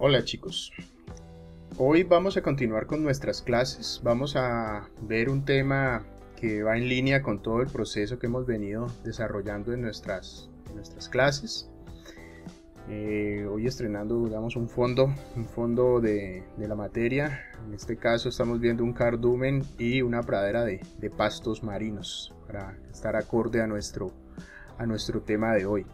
Hola chicos, hoy vamos a continuar con nuestras clases, vamos a ver un tema que va en línea con todo el proceso que hemos venido desarrollando en nuestras, nuestras clases. Eh, hoy estrenando digamos un fondo, un fondo de, la materia, en este caso estamos viendo un cardumen y una pradera de, de pastos marinos para estar acorde a nuestro, a nuestro tema de hoy.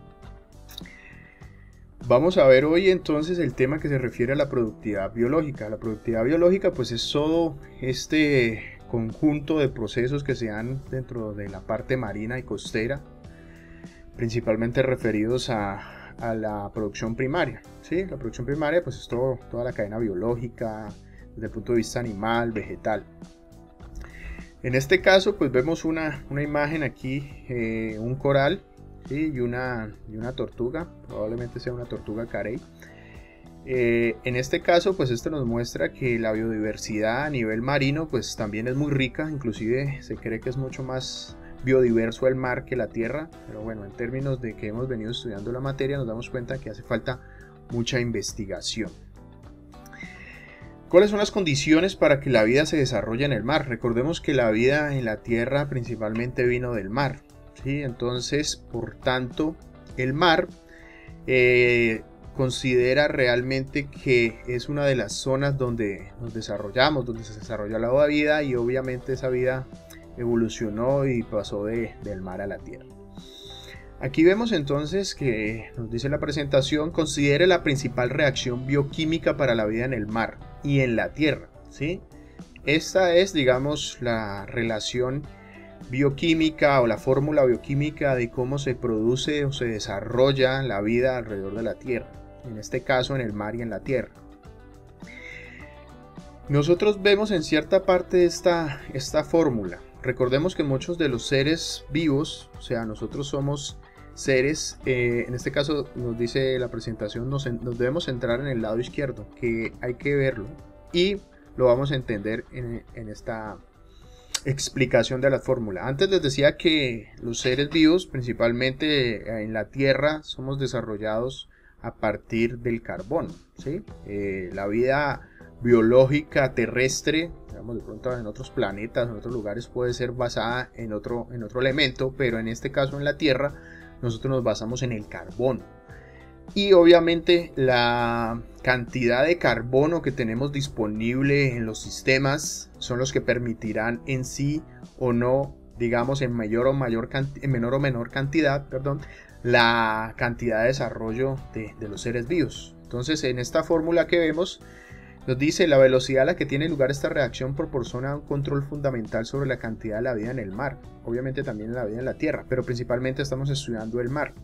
Vamos a ver hoy entonces el tema que se refiere a la productividad biológica. La productividad biológica pues es todo este conjunto de procesos que se dan dentro de la parte marina y costera, principalmente referidos a, la producción primaria. ¿sí? La producción primaria pues es toda la cadena biológica desde el punto de vista animal, vegetal. En este caso pues vemos una, imagen aquí, eh, un coral y, una, y una tortuga, probablemente sea una tortuga carey. Eh, en este caso, pues esto nos muestra que la biodiversidad a nivel marino, pues también es muy rica, inclusive se cree que es mucho más biodiverso el mar que la tierra, pero bueno, en términos de que hemos venido estudiando la materia, nos damos cuenta que hace falta mucha investigación. ¿Cuáles son las condiciones para que la vida se desarrolle en el mar? Recordemos que la vida en la tierra principalmente vino del mar. Entonces, por tanto, el mar eh, considera realmente que es una de las zonas donde nos desarrollamos, donde se desarrolla la vida y obviamente esa vida evolucionó y pasó del mar a la tierra. Aquí vemos entonces que nos dice la presentación, considere la principal reacción bioquímica para la vida en el mar y en la tierra. ¿sí? Esta es, digamos, la relación bioquímica o la fórmula bioquímica de cómo se produce o se desarrolla la vida alrededor de la Tierra, en este caso en el mar y en la Tierra. Nosotros vemos en cierta parte esta, esta fórmula. Recordemos que muchos de los seres vivos, o sea, nosotros somos seres, eh, en este caso nos dice la presentación, nos, debemos centrar en el lado izquierdo, que hay que verlo y lo vamos a entender en, en esta explicación de la fórmula. Antes les decía que los seres vivos, principalmente en la Tierra, somos desarrollados a partir del carbono. ¿sí? Eh, la vida biológica terrestre, digamos de pronto en otros planetas, en otros lugares, puede ser basada en otro, en otro elemento, pero en este caso en la Tierra, nosotros nos basamos en el carbono y obviamente la cantidad de carbono que tenemos disponible en los sistemas son los que permitirán en sí o no, digamos en mayor o mayor en menor o menor cantidad, perdón, la cantidad de desarrollo de, de los seres vivos. Entonces, en esta fórmula que vemos, nos dice la velocidad a la que tiene lugar esta reacción proporciona un control fundamental sobre la cantidad de la vida en el mar, obviamente también la vida en la tierra, pero principalmente estamos estudiando el mar.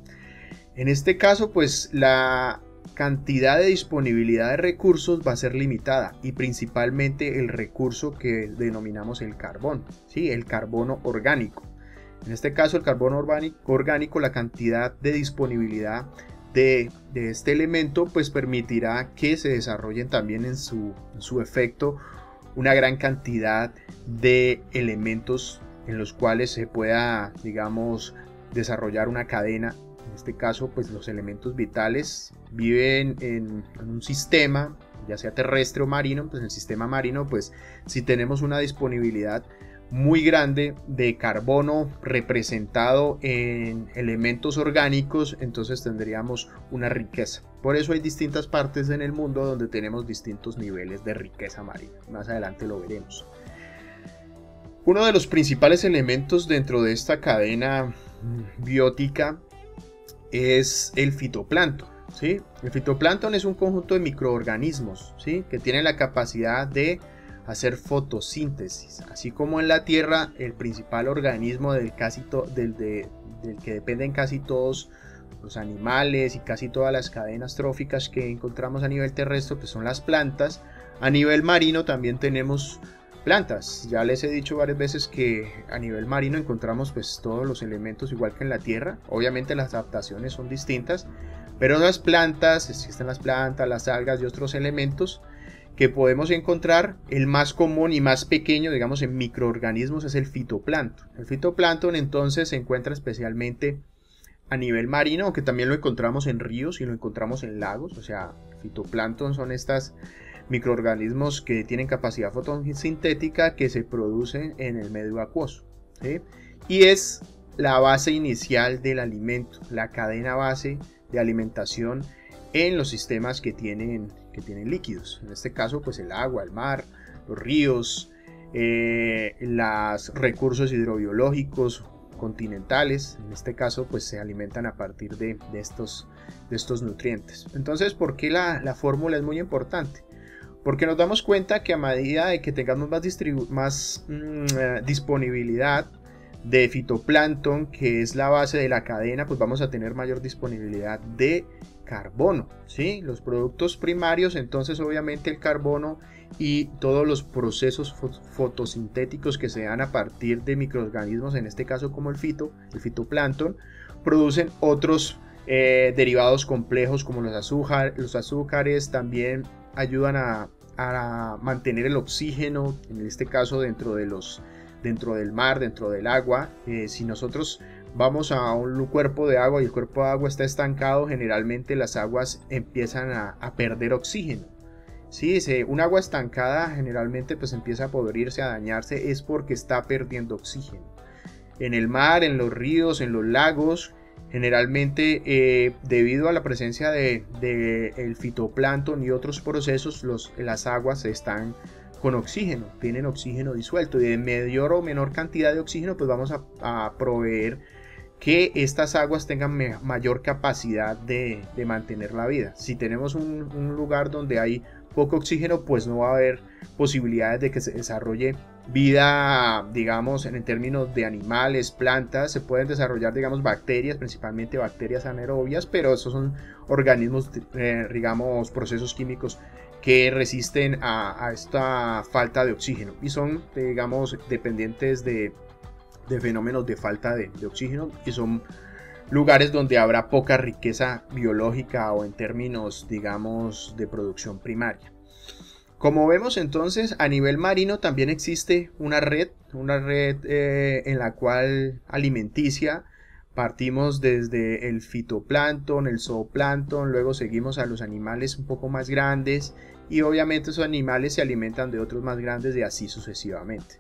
En este caso, pues la cantidad de disponibilidad de recursos va a ser limitada y principalmente el recurso que denominamos el carbón, ¿sí? el carbono orgánico. En este caso, el carbono orgánico, la cantidad de disponibilidad de, este elemento, pues permitirá que se desarrollen también en su, en su efecto una gran cantidad de elementos en los cuales se pueda, digamos, desarrollar una cadena en este caso pues los elementos vitales viven en, un sistema ya sea terrestre o marino pues en el sistema marino pues si tenemos una disponibilidad muy grande de carbono representado en elementos orgánicos, entonces tendríamos una riqueza. Por eso hay distintas partes en el mundo donde tenemos distintos niveles de riqueza marina. Más adelante lo veremos. Uno de los principales elementos dentro de esta cadena biótica es el fitoplancton. ¿sí? El fitoplancton es un conjunto de microorganismos ¿sí? que tienen la capacidad de hacer fotosíntesis. Así como en la Tierra, el principal organismo del, casi del, del que dependen casi todos los animales y casi todas las cadenas tróficas que encontramos a nivel terrestre, pues son las plantas. A nivel marino también tenemos plantas. Ya les he dicho varias veces que a nivel marino encontramos pues todos los elementos igual que en la tierra. Obviamente las adaptaciones son distintas, pero las plantas, existen las plantas, las algas y otros elementos que podemos encontrar. El más común y más pequeño, digamos, en microorganismos es el fitoplancton. El fitoplancton entonces se encuentra especialmente a nivel marino, aunque también lo encontramos en ríos y lo encontramos en lagos, o sea, fitoplancton son estas microorganismos que tienen capacidad fotosintética que se producen en el medio acuoso. Y es la base inicial del alimento, la cadena base de alimentación en los sistemas que tienen, que tienen líquidos. En este caso, pues el agua, el mar, los ríos, eh, los recursos hidrobiológicos continentales, en este caso, pues se alimentan a partir de, estos, de estos nutrientes. Entonces, ¿por qué la, la fórmula es muy importante? Porque nos damos cuenta que a medida de que tengamos más, más mm, eh, disponibilidad de fitoplancton, que es la base de la cadena, pues vamos a tener mayor disponibilidad de carbono. ¿sí? Los productos primarios, entonces obviamente el carbono y todos los procesos fotosintéticos que se dan a partir de microorganismos, en este caso como el fito, el fitoplancton, producen otros eh, derivados complejos como los, azúcar, los azúcares, también ayudan a, mantener el oxígeno, en este caso dentro, de los, dentro del mar, dentro del agua. Eh, si nosotros vamos a un cuerpo de agua y el cuerpo de agua está estancado, generalmente las aguas empiezan a, perder oxígeno. Si sí, un agua estancada generalmente pues empieza a podrirse, a dañarse, es porque está perdiendo oxígeno. En el mar, en los ríos, en los lagos, Generalmente, eh, debido a la presencia de, el fitoplancton y otros procesos, las aguas están con oxígeno, tienen oxígeno disuelto y de mayor o menor cantidad de oxígeno, pues vamos a, proveer que estas aguas tengan mayor capacidad de, mantener la vida. Si tenemos un lugar donde hay poco oxígeno, pues no va a haber posibilidades de que se desarrolle vida, digamos, en términos de animales, plantas, se pueden desarrollar, digamos, bacterias, principalmente bacterias anaerobias, pero esos son organismos, eh, digamos, procesos químicos que resisten a, esta falta de oxígeno y son, digamos, dependientes de, fenómenos de falta de, de oxígeno y son lugares donde habrá poca riqueza biológica o en términos, digamos, de producción primaria. Como vemos entonces, a nivel marino también existe una red, una red eh, en la cual alimenticia partimos desde el fitoplancton, el zooplancton, luego seguimos a los animales un poco más grandes y obviamente esos animales se alimentan de otros más grandes y así sucesivamente.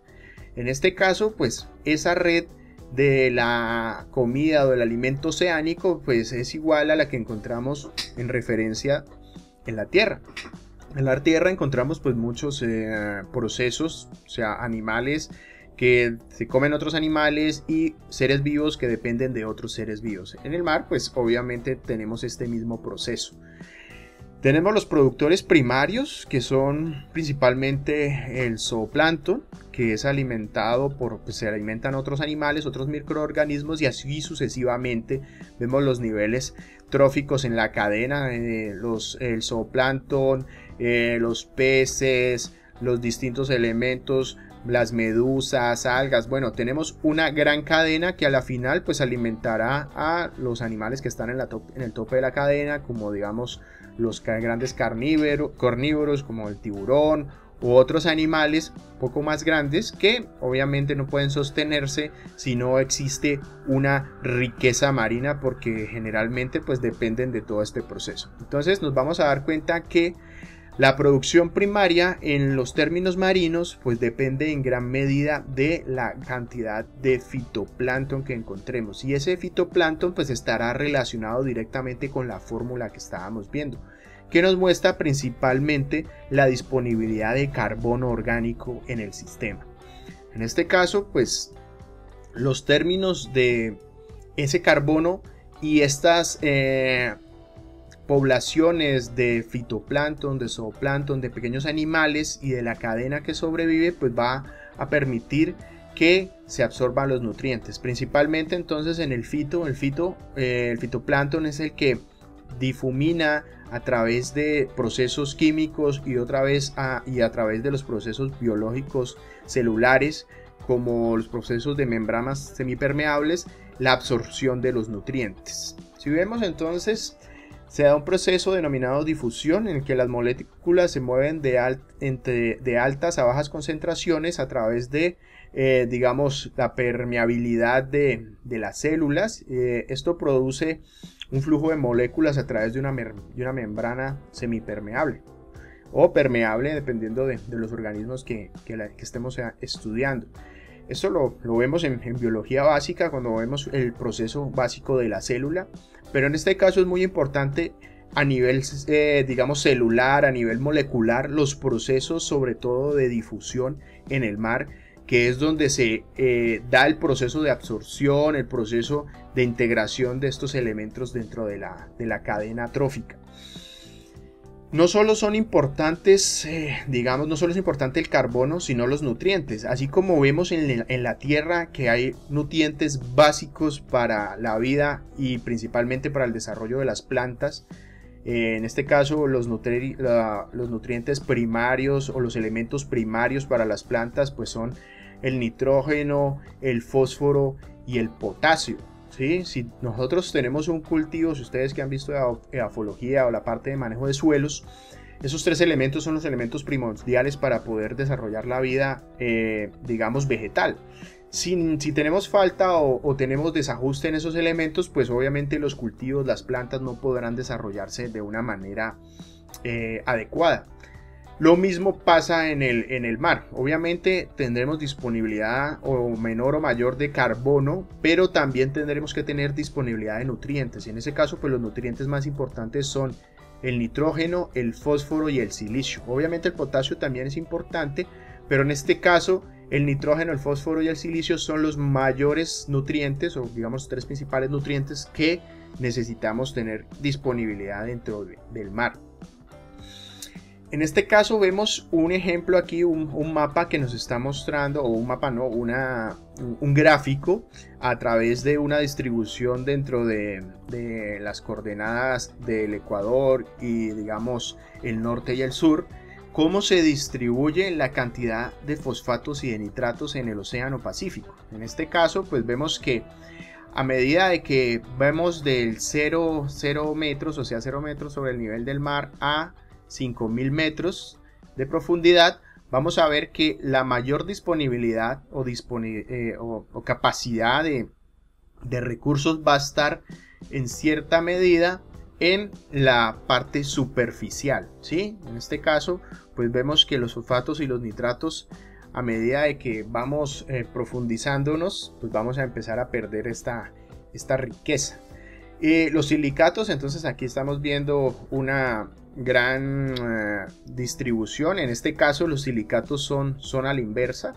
En este caso, pues esa red de la comida o del alimento oceánico, pues es igual a la que encontramos en referencia en la Tierra. En la Tierra encontramos pues muchos eh, procesos, o sea, animales que se comen otros animales y seres vivos que dependen de otros seres vivos. En el mar pues obviamente tenemos este mismo proceso. Tenemos los productores primarios que son principalmente el zooplancton que es alimentado por, pues, se alimentan otros animales, otros microorganismos y así sucesivamente. Vemos los niveles tróficos en la cadena, eh, los, el zooplancton, eh, los peces, los distintos elementos, las medusas, algas. Bueno, tenemos una gran cadena que a la final pues alimentará a los animales que están en, la en el tope de la cadena, como digamos los grandes carnívoros como el tiburón u otros animales poco más grandes que obviamente no pueden sostenerse si no existe una riqueza marina porque generalmente pues dependen de todo este proceso. Entonces nos vamos a dar cuenta que la producción primaria en los términos marinos pues depende en gran medida de la cantidad de fitoplancton que encontremos y ese fitoplancton pues estará relacionado directamente con la fórmula que estábamos viendo que nos muestra principalmente la disponibilidad de carbono orgánico en el sistema. En este caso pues los términos de ese carbono y estas eh, poblaciones de fitoplancton, de zooplancton, de pequeños animales y de la cadena que sobrevive, pues va a permitir que se absorban los nutrientes. Principalmente entonces en el fito, el fito, eh, el fitoplancton es el que difumina a través de procesos químicos y otra vez y a través de los procesos biológicos celulares como los procesos de membranas semipermeables la absorción de los nutrientes. Si vemos entonces se da un proceso denominado difusión en el que las moléculas se mueven de, entre, de altas a bajas concentraciones a través de, eh, digamos, la permeabilidad de, las células. Eh, esto produce un flujo de moléculas a través de una, una membrana semipermeable o permeable dependiendo de, los organismos que, estemos eh, estudiando. Esto lo, vemos en, biología básica cuando vemos el proceso básico de la célula, pero en este caso es muy importante a nivel, eh, digamos, celular, a nivel molecular, los procesos sobre todo de difusión en el mar, que es donde se eh, da el proceso de absorción, el proceso de integración de estos elementos dentro de la, de la cadena trófica no solo son importantes, eh, digamos, no solo es importante el carbono, sino los nutrientes. Así como vemos en, la Tierra que hay nutrientes básicos para la vida y principalmente para el desarrollo de las plantas. Eh, en este caso, los, los nutrientes primarios o los elementos primarios para las plantas, pues son el nitrógeno, el fósforo y el potasio. Si nosotros tenemos un cultivo, si ustedes que han visto eafología o la parte de manejo de suelos, esos tres elementos son los elementos primordiales para poder desarrollar la vida, eh, digamos, vegetal. Si, si tenemos falta o, tenemos desajuste en esos elementos, pues obviamente los cultivos, las plantas no podrán desarrollarse de una manera eh, adecuada. Lo mismo pasa en el, en el mar. Obviamente tendremos disponibilidad o menor o mayor de carbono, pero también tendremos que tener disponibilidad de nutrientes. Y en ese caso, pues los nutrientes más importantes son el nitrógeno, el fósforo y el silicio. Obviamente el potasio también es importante, pero en este caso el nitrógeno, el fósforo y el silicio son los mayores nutrientes o digamos tres principales nutrientes que necesitamos tener disponibilidad dentro del mar. En este caso vemos un ejemplo aquí, un, mapa que nos está mostrando, o un mapa no, una, un gráfico a través de una distribución dentro de, las coordenadas del Ecuador y digamos el norte y el sur, cómo se distribuye la cantidad de fosfatos y de nitratos en el Océano Pacífico. En este caso pues vemos que a medida de que vemos del 0, 0 metros, o sea 0 metros sobre el nivel del mar a 5000 metros de profundidad, vamos a ver que la mayor disponibilidad o, eh, capacidad de, recursos va a estar en cierta medida en la parte superficial, ¿sí? En este caso, pues vemos que los sulfatos y los nitratos, a medida de que vamos eh, profundizándonos, pues vamos a empezar a perder esta, esta riqueza. Eh, los silicatos, entonces aquí estamos viendo una, gran eh, distribución. En este caso los silicatos son, son a la inversa.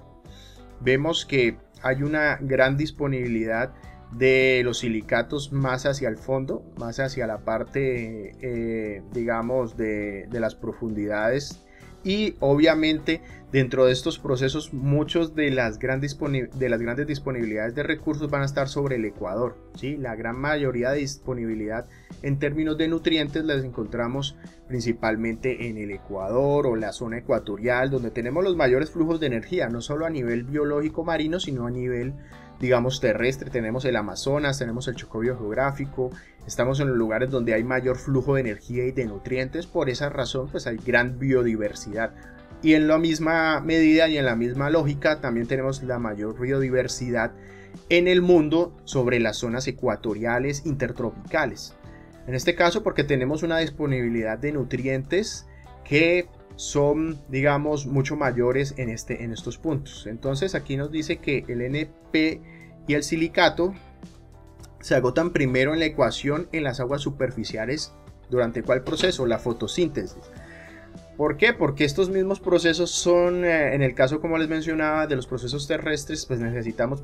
Vemos que hay una gran disponibilidad de los silicatos más hacia el fondo, más hacia la parte, eh, digamos, de, de las profundidades y obviamente dentro de estos procesos muchos de las, grandes de las grandes disponibilidades de recursos van a estar sobre el Ecuador. ¿sí? La gran mayoría de disponibilidad en términos de nutrientes las encontramos principalmente en el Ecuador o la zona ecuatorial donde tenemos los mayores flujos de energía, no solo a nivel biológico marino, sino a nivel digamos terrestre, tenemos el Amazonas, tenemos el Chocobio geográfico, estamos en los lugares donde hay mayor flujo de energía y de nutrientes, por esa razón pues hay gran biodiversidad. Y en la misma medida y en la misma lógica también tenemos la mayor biodiversidad en el mundo sobre las zonas ecuatoriales intertropicales. En este caso porque tenemos una disponibilidad de nutrientes que son, digamos, mucho mayores en, este, en estos puntos. Entonces aquí nos dice que el NP y el silicato se agotan primero en la ecuación en las aguas superficiales. ¿Durante cuál proceso? La fotosíntesis. ¿Por qué? Porque estos mismos procesos son, eh, en el caso como les mencionaba, de los procesos terrestres, pues necesitamos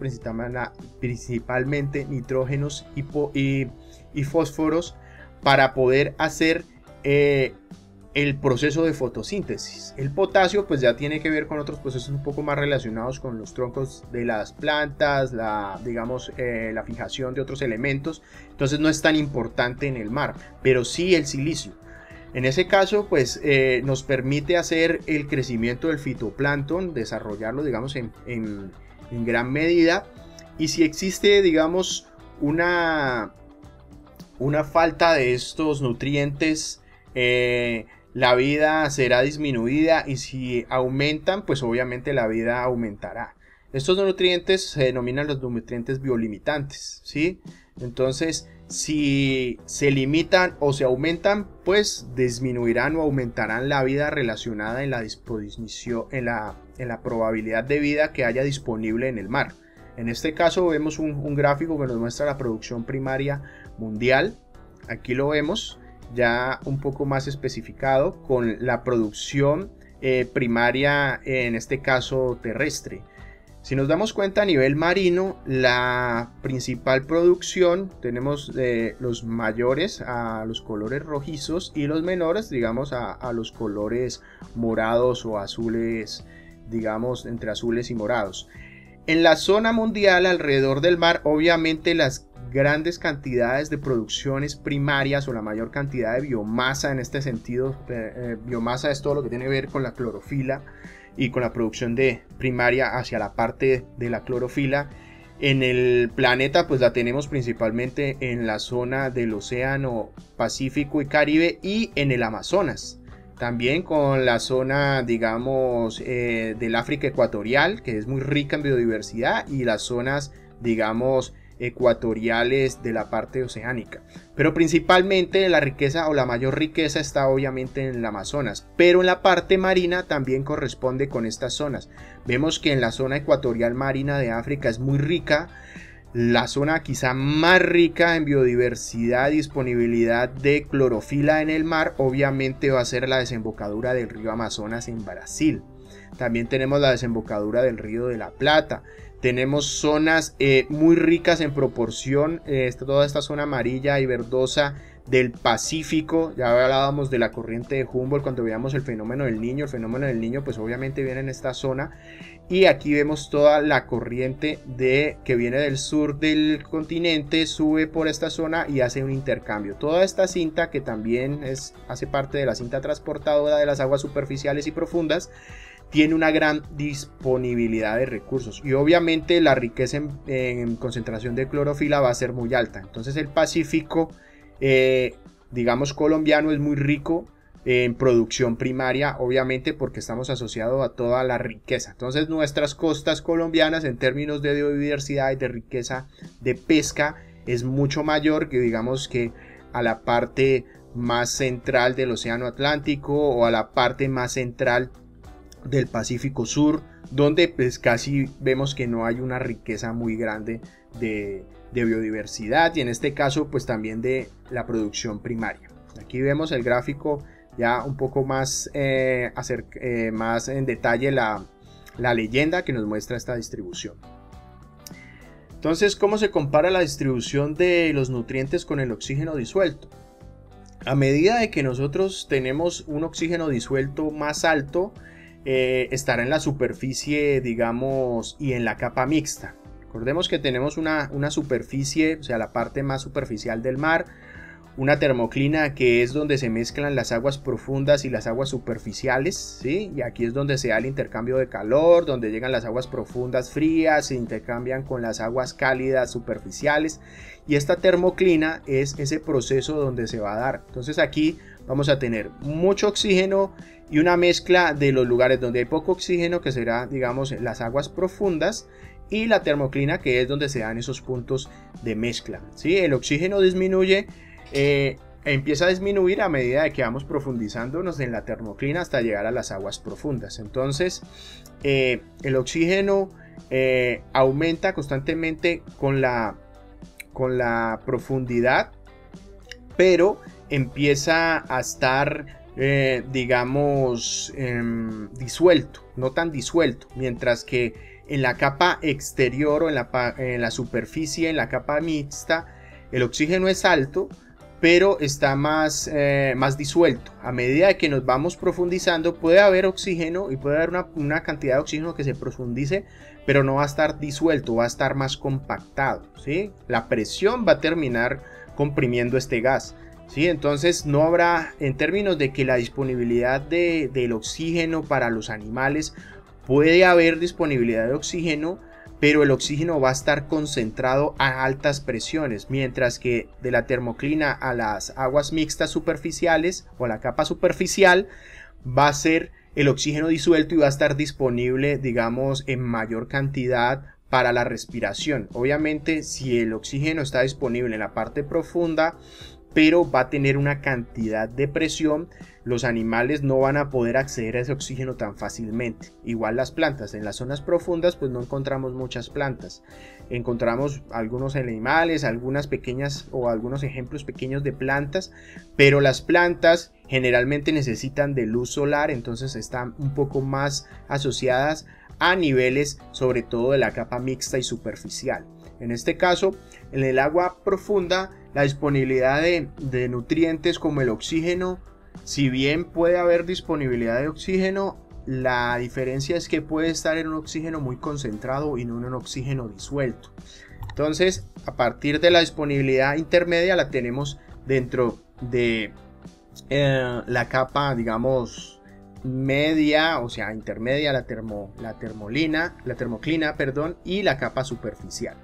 principalmente nitrógenos y, y, fósforos para poder hacer eh, el proceso de fotosíntesis. El potasio pues ya tiene que ver con otros procesos un poco más relacionados con los troncos de las plantas, la, digamos, eh, la fijación de otros elementos. Entonces no es tan importante en el mar, pero sí el silicio. En ese caso, pues eh, nos permite hacer el crecimiento del fitoplancton, desarrollarlo, digamos, en, en, gran medida. Y si existe, digamos, una, una falta de estos nutrientes, eh, la vida será disminuida y si aumentan, pues obviamente la vida aumentará. Estos nutrientes se denominan los nutrientes biolimitantes, ¿sí? Entonces, si se limitan o se aumentan, pues disminuirán o aumentarán la vida relacionada en la disposición, en la, en la probabilidad de vida que haya disponible en el mar. En este caso vemos un, gráfico que nos muestra la producción primaria mundial. Aquí lo vemos ya un poco más especificado con la producción eh, primaria, en este caso terrestre. Si nos damos cuenta a nivel marino, la principal producción tenemos de los mayores a los colores rojizos y los menores, digamos, a, los colores morados o azules, digamos, entre azules y morados. En la zona mundial alrededor del mar, obviamente las grandes cantidades de producciones primarias o la mayor cantidad de biomasa en este sentido, eh, eh, biomasa es todo lo que tiene que ver con la clorofila, y con la producción de primaria hacia la parte de la clorofila. En el planeta pues la tenemos principalmente en la zona del Océano Pacífico y Caribe y en el Amazonas. También con la zona, digamos, eh, del África ecuatorial, que es muy rica en biodiversidad, y las zonas, digamos, ecuatoriales de la parte oceánica. Pero principalmente la riqueza o la mayor riqueza está obviamente en el Amazonas, pero en la parte marina también corresponde con estas zonas. Vemos que en la zona ecuatorial marina de África es muy rica, la zona quizá más rica en biodiversidad disponibilidad de clorofila en el mar obviamente va a ser la desembocadura del río Amazonas en Brasil. También tenemos la desembocadura del río de la Plata tenemos zonas eh, muy ricas en proporción, eh, toda esta zona amarilla y verdosa del Pacífico, ya hablábamos de la corriente de Humboldt cuando veíamos el fenómeno del niño, el fenómeno del niño pues obviamente viene en esta zona. Y aquí vemos toda la corriente de que viene del sur del continente, sube por esta zona y hace un intercambio. Toda esta cinta que también es, hace parte de la cinta transportadora de las aguas superficiales y profundas, tiene una gran disponibilidad de recursos y obviamente la riqueza en, concentración de clorofila va a ser muy alta. Entonces el Pacífico, eh, digamos colombiano, es muy rico en producción primaria, obviamente porque estamos asociados a toda la riqueza. Entonces nuestras costas colombianas en términos de biodiversidad y de riqueza de pesca es mucho mayor que digamos que a la parte más central del Océano Atlántico o a la parte más central del Pacífico Sur, donde pues casi vemos que no hay una riqueza muy grande de, biodiversidad y en este caso pues también de la producción primaria. Aquí vemos el gráfico ya un poco más, eh, eh, más en detalle la, la leyenda que nos muestra esta distribución. Entonces, ¿cómo se compara la distribución de los nutrientes con el oxígeno disuelto? A medida de que nosotros tenemos un oxígeno disuelto más alto, eh, estará en la superficie, digamos, y en la capa mixta. Recordemos que tenemos una, una superficie, o sea, la parte más superficial del mar, una termoclina que es donde se mezclan las aguas profundas y las aguas superficiales, ¿sí? Y aquí es donde se da el intercambio de calor, donde llegan las aguas profundas frías, se intercambian con las aguas cálidas superficiales y esta termoclina es ese proceso donde se va a dar. Entonces aquí vamos a tener mucho oxígeno y una mezcla de los lugares donde hay poco oxígeno, que será, digamos, las aguas profundas, y la termoclina, que es donde se dan esos puntos de mezcla. ¿sí? El oxígeno disminuye, eh, empieza a disminuir a medida de que vamos profundizándonos en la termoclina hasta llegar a las aguas profundas. Entonces, eh, el oxígeno eh, aumenta constantemente con la, con la profundidad, pero empieza a estar eh, digamos, em, disuelto, no tan disuelto, mientras que en la capa exterior o en la, superficie, en la capa mixta, el oxígeno es alto, pero está más, eh, más disuelto. A medida que nos vamos profundizando, puede haber oxígeno y puede haber una, una, cantidad de oxígeno que se profundice, pero no va a estar disuelto, va a estar más compactado. ¿sí? La presión va a terminar comprimiendo este gas. ¿Sí? Entonces no habrá, en términos de que la disponibilidad de, del oxígeno para los animales, puede haber disponibilidad de oxígeno, pero el oxígeno va a estar concentrado a altas presiones, mientras que de la termoclina a las aguas mixtas superficiales o la capa superficial va a ser el oxígeno disuelto y va a estar disponible, digamos, en mayor cantidad para la respiración. Obviamente si el oxígeno está disponible en la parte profunda, pero va a tener una cantidad de presión, los animales no van a poder acceder a ese oxígeno tan fácilmente. Igual las plantas, en las zonas profundas pues no encontramos muchas plantas. Encontramos algunos animales, algunas pequeñas o algunos ejemplos pequeños de plantas, pero las plantas generalmente necesitan de luz solar, entonces están un poco más asociadas a niveles sobre todo de la capa mixta y superficial. En este caso, en el agua profunda, la disponibilidad de, nutrientes como el oxígeno, si bien puede haber disponibilidad de oxígeno, la diferencia es que puede estar en un oxígeno muy concentrado y no en un oxígeno disuelto. Entonces, a partir de la disponibilidad intermedia la tenemos dentro de eh, la capa, digamos, media, o sea, intermedia, la, termo, la termolina, la termoclina, perdón, y la capa superficial.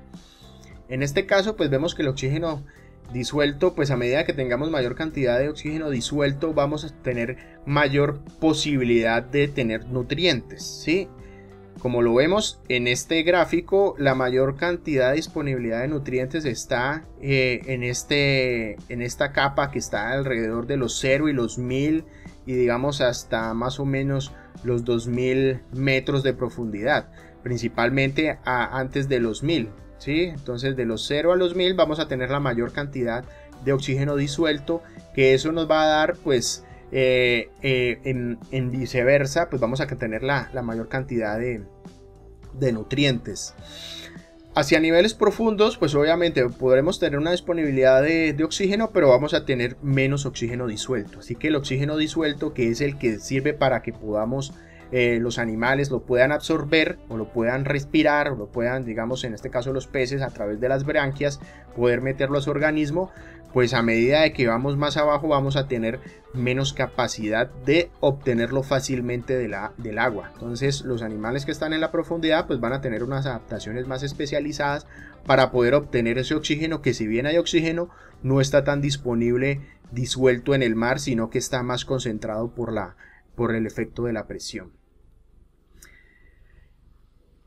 En este caso, pues vemos que el oxígeno disuelto, pues a medida que tengamos mayor cantidad de oxígeno disuelto, vamos a tener mayor posibilidad de tener nutrientes, ¿sí? Como lo vemos en este gráfico, la mayor cantidad de disponibilidad de nutrientes está eh, en, este, en esta capa que está alrededor de los 0 y los 1000 y digamos hasta más o menos los 2000 metros de profundidad, principalmente antes de los 1000. ¿Sí? Entonces de los 0 a los 1000 vamos a tener la mayor cantidad de oxígeno disuelto, que eso nos va a dar pues eh, eh, en, viceversa, pues vamos a tener la, mayor cantidad de, de nutrientes. Hacia niveles profundos, pues obviamente podremos tener una disponibilidad de, oxígeno, pero vamos a tener menos oxígeno disuelto. Así que el oxígeno disuelto, que es el que sirve para que podamos eh, los animales lo puedan absorber o lo puedan respirar o lo puedan, digamos en este caso los peces a través de las branquias, poder meterlo a su organismo, pues a medida de que vamos más abajo vamos a tener menos capacidad de obtenerlo fácilmente del agua. Entonces los animales que están en la profundidad pues van a tener unas adaptaciones más especializadas para poder obtener ese oxígeno que si bien hay oxígeno no está tan disponible disuelto en el mar sino que está más concentrado por, la, por el efecto de la presión.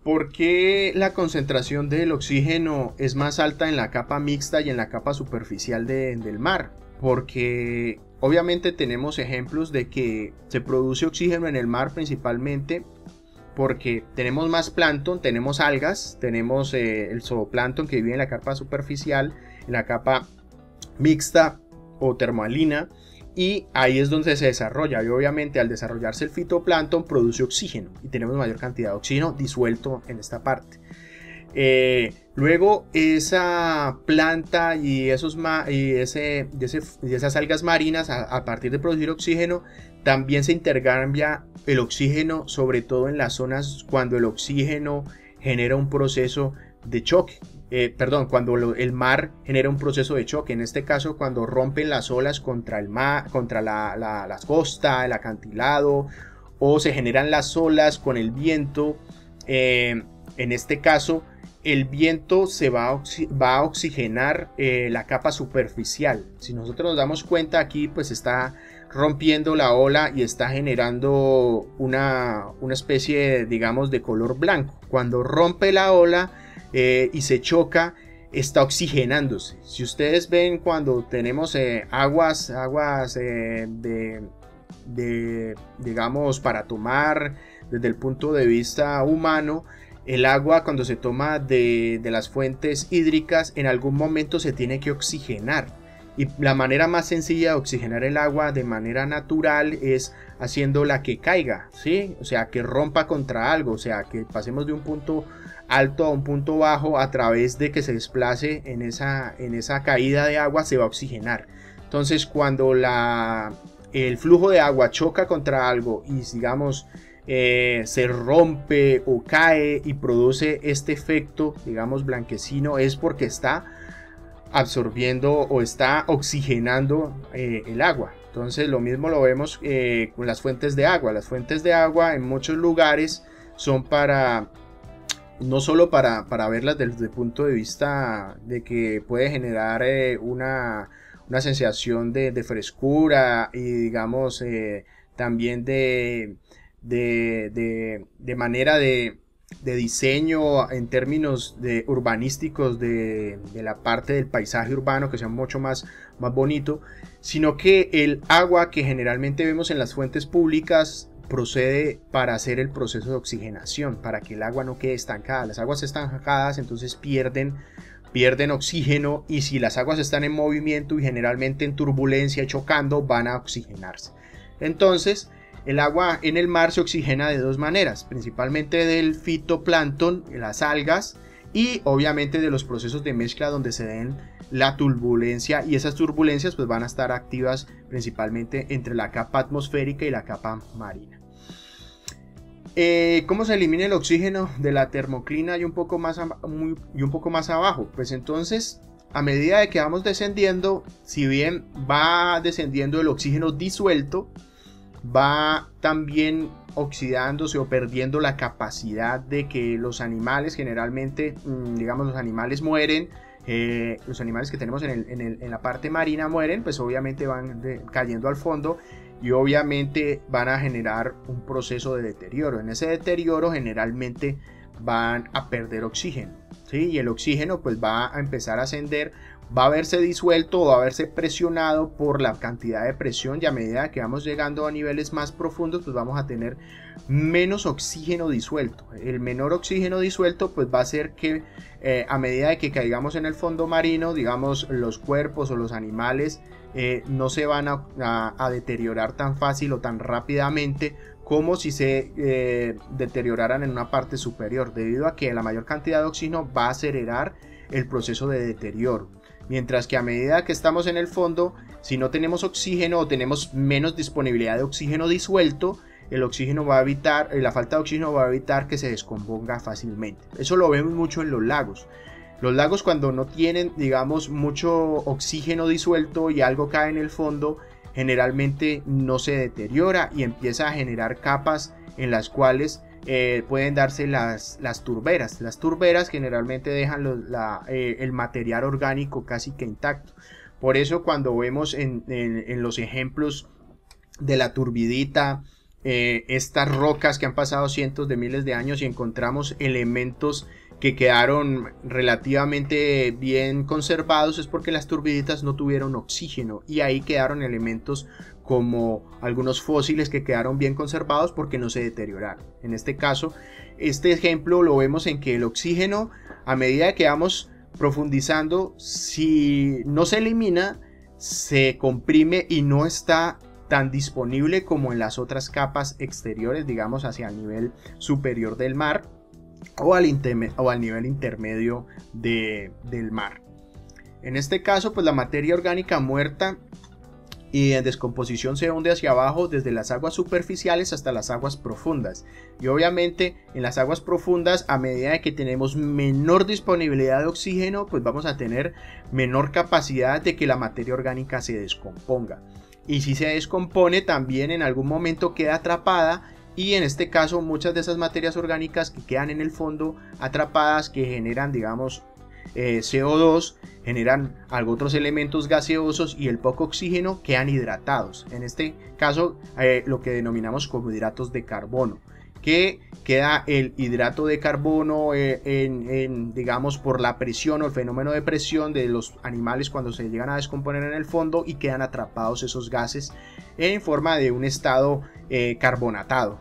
¿Por qué la concentración del oxígeno es más alta en la capa mixta y en la capa superficial del mar? Porque obviamente tenemos ejemplos de que se produce oxígeno en el mar principalmente porque tenemos más plancton, tenemos algas, tenemos eh, el zooplancton que vive en la capa superficial, en la capa mixta o termalina, y ahí es donde se desarrolla y obviamente al desarrollarse el fitoplancton produce oxígeno y tenemos mayor cantidad de oxígeno disuelto en esta parte. Eh, luego esa planta y, esos y, ese, esas algas marinas a, partir de producir oxígeno también se intercambia el oxígeno sobre todo en las zonas cuando el oxígeno genera un proceso de choque eh, perdón, cuando el mar genera un proceso de choque, en este caso cuando rompen las olas contra el mar, contra la, costa, el acantilado, o se generan las olas con el viento, eh, en este caso el viento se va a, va a oxigenar eh, la capa superficial. Si nosotros nos damos cuenta aquí, pues está rompiendo la ola y está generando una, una especie, digamos, de color blanco. Cuando rompe la ola, eh, y se choca, está oxigenándose. Si ustedes ven cuando tenemos eh, aguas, aguas eh, de, digamos, para tomar desde el punto de vista humano, el agua cuando se toma de, de las fuentes hídricas en algún momento se tiene que oxigenar. Y la manera más sencilla de oxigenar el agua de manera natural es haciéndola que caiga, ¿sí? O sea, que rompa contra algo, o sea, que pasemos de un punto alto a un punto bajo a través de que se desplace en esa, en esa caída de agua se va a oxigenar. Entonces cuando la, el flujo de agua choca contra algo y digamos eh, se rompe o cae y produce este efecto digamos blanquecino es porque está absorbiendo o está oxigenando eh, el agua. Entonces lo mismo lo vemos eh, con las fuentes de agua. Las fuentes de agua en muchos lugares son para no solo para, verlas desde el punto de vista de que puede generar eh, una, sensación de, frescura y digamos eh, también de, de, manera de, de diseño en términos de urbanísticos de, la parte del paisaje urbano que sea mucho más, más bonito, sino que el agua que generalmente vemos en las fuentes públicas procede para hacer el proceso de oxigenación, para que el agua no quede estancada. Las aguas estancadas entonces pierden, pierden oxígeno y si las aguas están en movimiento y generalmente en turbulencia chocando, van a oxigenarse. Entonces, el agua en el mar se oxigena de dos maneras, principalmente del fitoplancton, las algas, y obviamente de los procesos de mezcla donde se den la turbulencia y esas turbulencias pues van a estar activas principalmente entre la capa atmosférica y la capa marina. Eh, ¿Cómo se elimina el oxígeno de la termoclina y un, poco más y un poco más abajo? Pues entonces, a medida de que vamos descendiendo, si bien va descendiendo el oxígeno disuelto, va también oxidándose o perdiendo la capacidad de que los animales generalmente, mm, digamos, los animales mueren, eh, los animales que tenemos en, la parte marina mueren, pues obviamente van cayendo al fondo y obviamente van a generar un proceso de deterioro. En ese deterioro generalmente van a perder oxígeno, ¿sí? Y el oxígeno pues va a empezar a ascender va a verse disuelto o va a verse presionado por la cantidad de presión y a medida que vamos llegando a niveles más profundos pues vamos a tener menos oxígeno disuelto. El menor oxígeno disuelto pues va a hacer que eh, a medida de que caigamos en el fondo marino digamos los cuerpos o los animales eh, no se van a, deteriorar tan fácil o tan rápidamente como si se eh, deterioraran en una parte superior debido a que la mayor cantidad de oxígeno va a acelerar el proceso de deterioro Mientras que a medida que estamos en el fondo, si no tenemos oxígeno o tenemos menos disponibilidad de oxígeno disuelto, el oxígeno va a evitar, eh, la falta de oxígeno va a evitar que se descomponga fácilmente. Eso lo vemos mucho en los lagos. Los lagos cuando no tienen, digamos, mucho oxígeno disuelto y algo cae en el fondo, generalmente no se deteriora y empieza a generar capas en las cuales eh, pueden darse las, las, turberas. Las turberas generalmente dejan eh, el material orgánico casi que intacto. Por eso cuando vemos en, los ejemplos de la turbidita, eh, estas rocas que han pasado cientos de miles de años y encontramos elementos que quedaron relativamente bien conservados es porque las turbiditas no tuvieron oxígeno y ahí quedaron elementos como algunos fósiles que quedaron bien conservados porque no se deterioraron. En este caso, este ejemplo lo vemos en que el oxígeno, a medida que vamos profundizando, si no se elimina, se comprime y no está tan disponible como en las otras capas exteriores, digamos hacia el nivel superior del mar o al, nivel intermedio del mar. En este caso, pues la materia orgánica muerta y en descomposición se hunde hacia abajo desde las aguas superficiales hasta las aguas profundas. Y obviamente en las aguas profundas a medida que tenemos menor disponibilidad de oxígeno pues vamos a tener menor capacidad de que la materia orgánica se descomponga. Y si se descompone también en algún momento queda atrapada y en este caso muchas de esas materias orgánicas que quedan en el fondo atrapadas que generan digamos eh, CO2, generan otros elementos gaseosos y el poco oxígeno quedan hidratados. En este caso, eh, lo que denominamos como hidratos de carbono que queda el hidrato de carbono eh, en, digamos por la presión o el fenómeno de presión de los animales cuando se llegan a descomponer en el fondo y quedan atrapados esos gases en forma de un estado carbonatado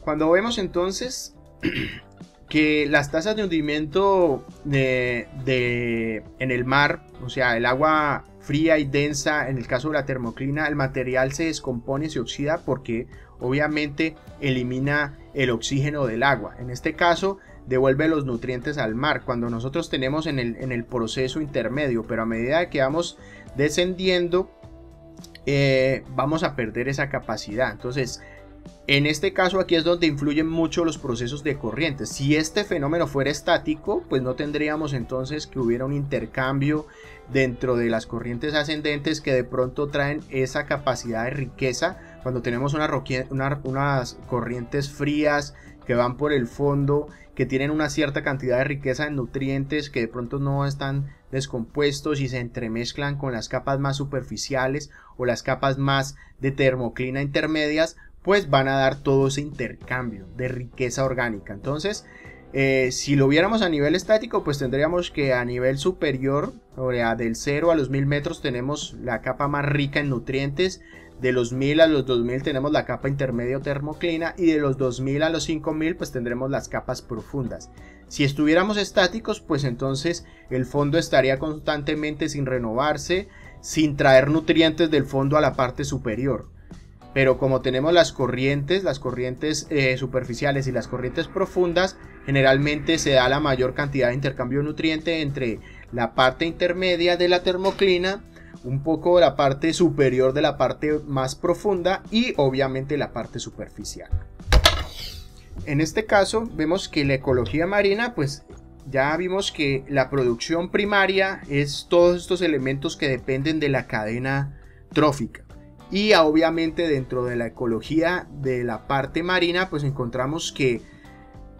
cuando vemos entonces que las tasas de hundimiento de, en el mar, o sea, el agua fría y densa, en el caso de la termoclina, el material se descompone, se oxida porque obviamente elimina el oxígeno del agua. En este caso, devuelve los nutrientes al mar cuando nosotros tenemos en el, en el proceso intermedio, pero a medida que vamos descendiendo, eh, vamos a perder esa capacidad. Entonces, en este caso aquí es donde influyen mucho los procesos de corrientes. Si este fenómeno fuera estático, pues no tendríamos entonces que hubiera un intercambio dentro de las corrientes ascendentes que de pronto traen esa capacidad de riqueza. Cuando tenemos unas corrientes frías que van por el fondo, que tienen una cierta cantidad de riqueza en nutrientes que de pronto no están descompuestos y se entremezclan con las capas más superficiales o las capas más de termoclina intermedias, pues van a dar todo ese intercambio de riqueza orgánica. Entonces, eh, si lo viéramos a nivel estático, pues tendríamos que a nivel superior, o sea, del 0 a los 1000 metros, tenemos la capa más rica en nutrientes. De los 1000 a los 2000 tenemos la capa intermedio termoclina y de los 2000 a los 5000 pues tendremos las capas profundas. Si estuviéramos estáticos pues entonces el fondo estaría constantemente sin renovarse, sin traer nutrientes del fondo a la parte superior. Pero como tenemos las corrientes, las corrientes eh, superficiales y las corrientes profundas, generalmente se da la mayor cantidad de intercambio nutriente entre la parte intermedia de la termoclina, un poco la parte superior de la parte más profunda y obviamente la parte superficial. En este caso vemos que la ecología marina pues ya vimos que la producción primaria es todos estos elementos que dependen de la cadena trófica. Y obviamente dentro de la ecología de la parte marina, pues encontramos que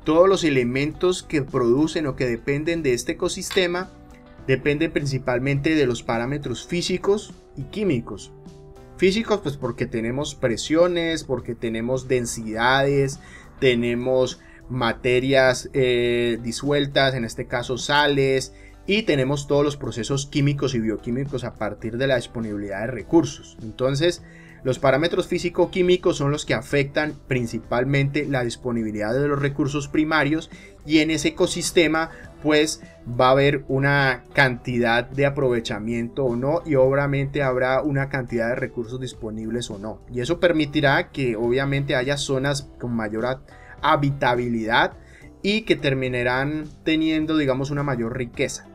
todos los elementos que producen o que dependen de este ecosistema dependen principalmente de los parámetros físicos y químicos. Físicos pues porque tenemos presiones, porque tenemos densidades, tenemos materias eh, disueltas, en este caso sales, y tenemos todos los procesos químicos y bioquímicos a partir de la disponibilidad de recursos. Entonces, los parámetros físico-químicos son los que afectan principalmente la disponibilidad de los recursos primarios y en ese ecosistema pues va a haber una cantidad de aprovechamiento o no y obviamente habrá una cantidad de recursos disponibles o no. Y eso permitirá que obviamente haya zonas con mayor habitabilidad y que terminarán teniendo digamos una mayor riqueza.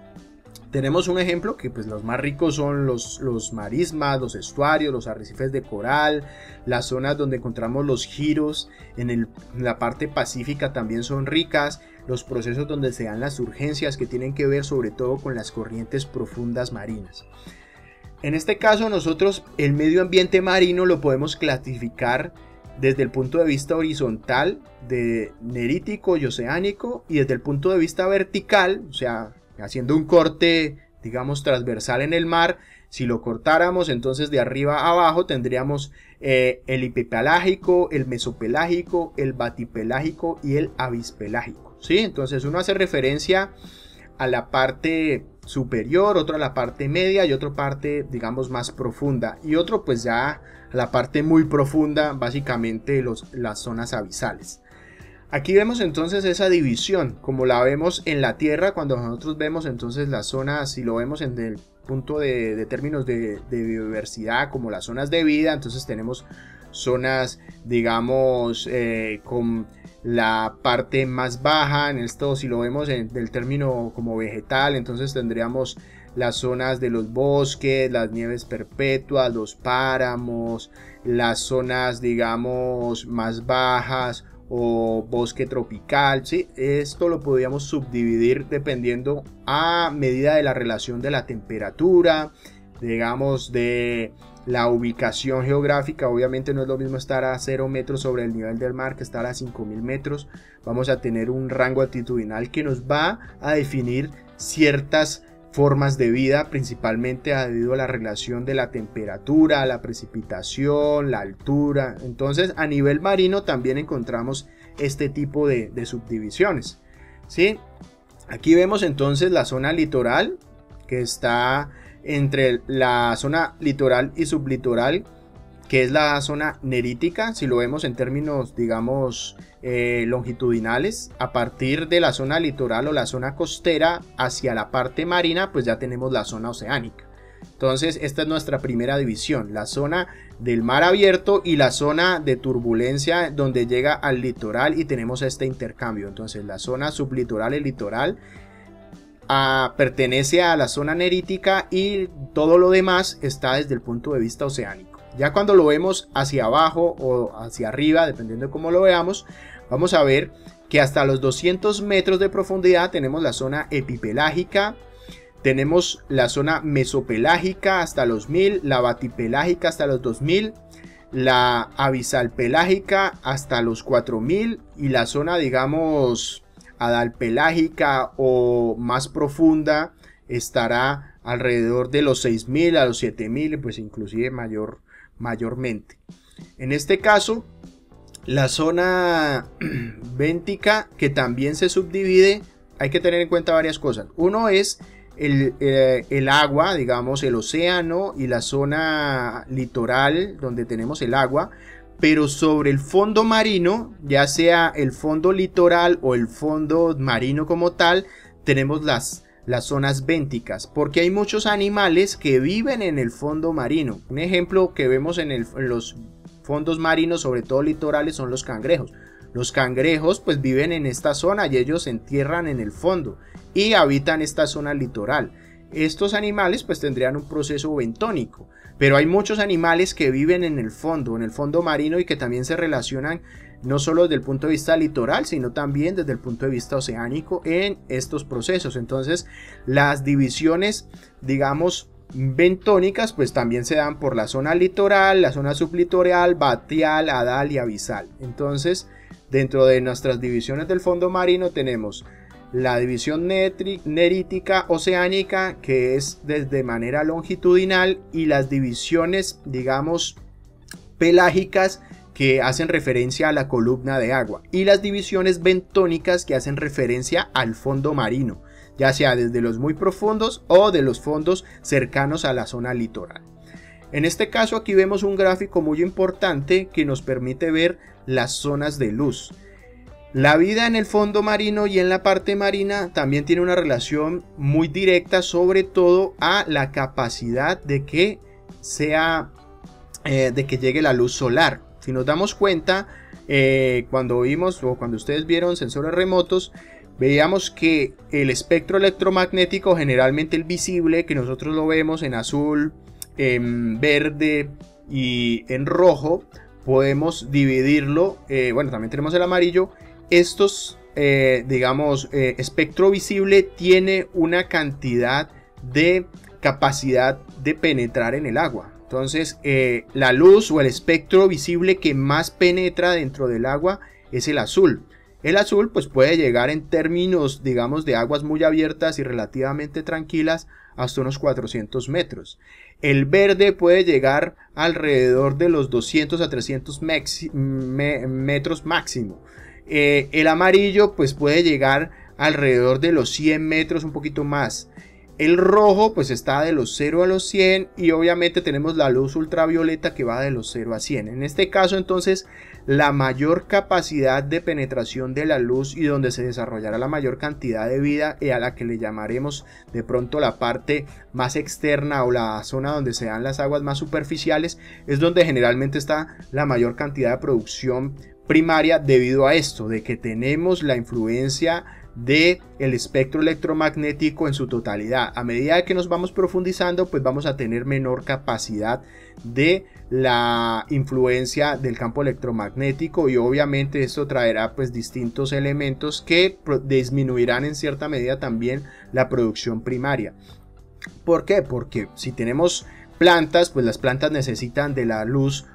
Tenemos un ejemplo que pues los más ricos son los, los marismas, los estuarios, los arrecifes de coral, las zonas donde encontramos los giros en, la parte pacífica también son ricas, los procesos donde se dan las urgencias que tienen que ver sobre todo con las corrientes profundas marinas. En este caso nosotros el medio ambiente marino lo podemos clasificar desde el punto de vista horizontal de nerítico y oceánico y desde el punto de vista vertical, o sea, haciendo un corte, digamos, transversal en el mar, si lo cortáramos, entonces de arriba a abajo tendríamos eh, el hipipelágico, el mesopelágico, el batipelágico y el avispelágico. ¿sí? Entonces uno hace referencia a la parte superior, otro a la parte media y otra parte, digamos, más profunda. Y otro pues ya a la parte muy profunda, básicamente los, las zonas abisales. Aquí vemos entonces esa división, como la vemos en la Tierra, cuando nosotros vemos entonces las zonas, si lo vemos en el punto de, términos de, biodiversidad, como las zonas de vida, entonces tenemos zonas, digamos, eh, con la parte más baja, en esto si lo vemos en el término como vegetal, entonces tendríamos las zonas de los bosques, las nieves perpetuas, los páramos, las zonas, digamos, más bajas o bosque tropical, ¿sí? Esto lo podríamos subdividir dependiendo a medida de la relación de la temperatura, digamos de la ubicación geográfica. Obviamente no es lo mismo estar a 0 metros sobre el nivel del mar que estar a 5000 metros. Vamos a tener un rango altitudinal que nos va a definir ciertas formas de vida, principalmente debido a la relación de la temperatura, la precipitación, la altura. Entonces, a nivel marino también encontramos este tipo de, subdivisiones. ¿sí? Aquí vemos entonces la zona litoral, que está entre la zona litoral y sublitoral, que es la zona nerítica, si lo vemos en términos, digamos, eh, longitudinales. A partir de la zona litoral o la zona costera hacia la parte marina, pues ya tenemos la zona oceánica. Entonces, esta es nuestra primera división, la zona del mar abierto y la zona de turbulencia donde llega al litoral y tenemos este intercambio. Entonces, la zona sublitoral y litoral ah, pertenece a la zona nerítica y todo lo demás está desde el punto de vista oceánico. Ya cuando lo vemos hacia abajo o hacia arriba, dependiendo de cómo lo veamos, vamos a ver que hasta los 200 metros de profundidad tenemos la zona epipelágica, tenemos la zona mesopelágica hasta los 1000, la batipelágica hasta los 2000, la abisalpelágica hasta los 4000 y la zona digamos adalpelágica o más profunda estará alrededor de los 6000 a los 7000 pues inclusive mayor mayormente. En este caso, La zona béntica que también se subdivide, hay que tener en cuenta varias cosas. Uno es el, eh, el, agua, digamos, el océano y la zona litoral donde tenemos el agua, pero sobre el fondo marino, ya sea el fondo litoral o el fondo marino como tal, tenemos las, las zonas bénticas, porque hay muchos animales que viven en el fondo marino. Un ejemplo que vemos en, los fondos marinos, sobre todo litorales, son los cangrejos. Los cangrejos pues viven en esta zona y ellos se entierran en el fondo y habitan esta zona litoral. Estos animales pues tendrían un proceso bentónico, pero hay muchos animales que viven en el fondo, en el fondo marino y que también se relacionan no solo desde el punto de vista litoral, sino también desde el punto de vista oceánico en estos procesos. Entonces, las divisiones, digamos, bentónicas, pues también se dan por la zona litoral, la zona sublitoral, batial, adal y abisal. Entonces, dentro de nuestras divisiones del fondo marino tenemos la división nerítica oceánica que es desde manera longitudinal y las divisiones digamos pelágicas que hacen referencia a la columna de agua y las divisiones bentónicas que hacen referencia al fondo marino ya sea desde los muy profundos o de los fondos cercanos a la zona litoral en este caso aquí vemos un gráfico muy importante que nos permite ver las zonas de luz la vida en el fondo marino y en la parte marina también tiene una relación muy directa sobre todo a la capacidad de que sea eh, de que llegue la luz solar. Si nos damos cuenta, eh, cuando vimos o cuando ustedes vieron sensores remotos, veíamos que el espectro electromagnético, generalmente el visible, que nosotros lo vemos en azul, en verde y en rojo, podemos dividirlo, eh, bueno, también tenemos el amarillo, estos, eh, digamos, espectro visible tiene una cantidad de capacidad de penetrar en el agua. Entonces, eh, la luz o el espectro visible que más penetra dentro del agua es el azul. El azul pues puede llegar en términos, digamos, de aguas muy abiertas y relativamente tranquilas hasta unos 400 metros. El verde puede llegar alrededor de los 200 a 300 metros máximo. Eh, el amarillo pues puede llegar alrededor de los 100 metros, un poquito más. El rojo pues está de los 0 a los 100 y obviamente tenemos la luz ultravioleta que va de los 0 a 100. En este caso entonces la mayor capacidad de penetración de la luz y donde se desarrollará la mayor cantidad de vida y a la que le llamaremos de pronto la parte más externa o la zona donde se dan las aguas más superficiales es donde generalmente está la mayor cantidad de producción primaria debido a esto, de que tenemos la influencia de el espectro electromagnético en su totalidad. A medida que nos vamos profundizando, pues vamos a tener menor capacidad de la influencia del campo electromagnético y obviamente esto traerá pues distintos elementos que disminuirán en cierta medida también la producción primaria. ¿Por qué? Porque si tenemos plantas, pues las plantas necesitan de la luz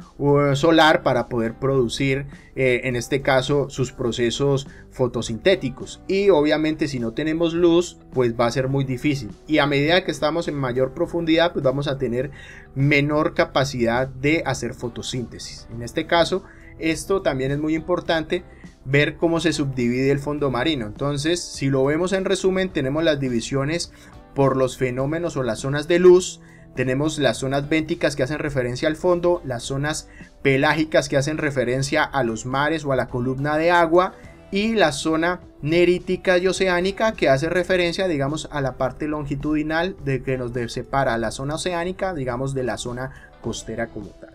solar para poder producir, eh, en este caso, sus procesos fotosintéticos. Y obviamente si no tenemos luz, pues va a ser muy difícil. Y a medida que estamos en mayor profundidad, pues vamos a tener menor capacidad de hacer fotosíntesis. En este caso, esto también es muy importante ver cómo se subdivide el fondo marino. Entonces, si lo vemos en resumen, tenemos las divisiones por los fenómenos o las zonas de luz, tenemos las zonas bénticas que hacen referencia al fondo, las zonas pelágicas que hacen referencia a los mares o a la columna de agua y la zona nerítica y oceánica que hace referencia digamos a la parte longitudinal de que nos separa la zona oceánica digamos de la zona costera como tal.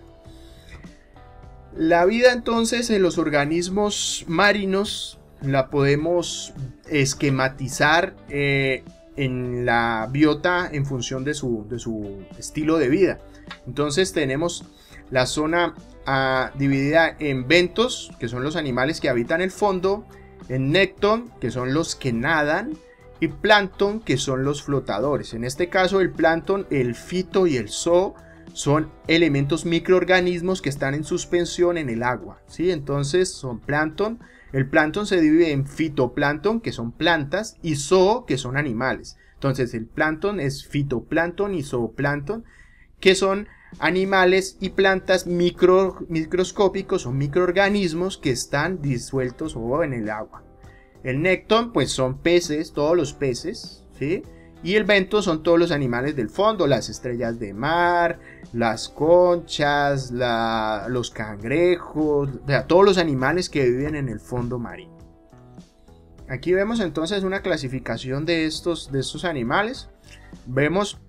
La vida entonces en los organismos marinos la podemos esquematizar eh, en la biota en función de su, de su estilo de vida. Entonces tenemos la zona ah, dividida en bentos, que son los animales que habitan el fondo, en necton, que son los que nadan, y plancton, que son los flotadores. En este caso, el plancton, el fito y el zoo son elementos microorganismos que están en suspensión en el agua. ¿sí? Entonces son plancton, el plancton se divide en fitoplancton, que son plantas, y zoo, que son animales. Entonces, el plancton es fitoplancton y zooplancton, que son animales y plantas microscópicos o microorganismos que están disueltos o en el agua. El nécton pues son peces, todos los peces, ¿sí? Y el vento son todos los animales del fondo, las estrellas de mar, las conchas, los cangrejos, o sea, todos los animales que viven en el fondo marino. Aquí vemos entonces una clasificación de estos, de estos animales. Vemos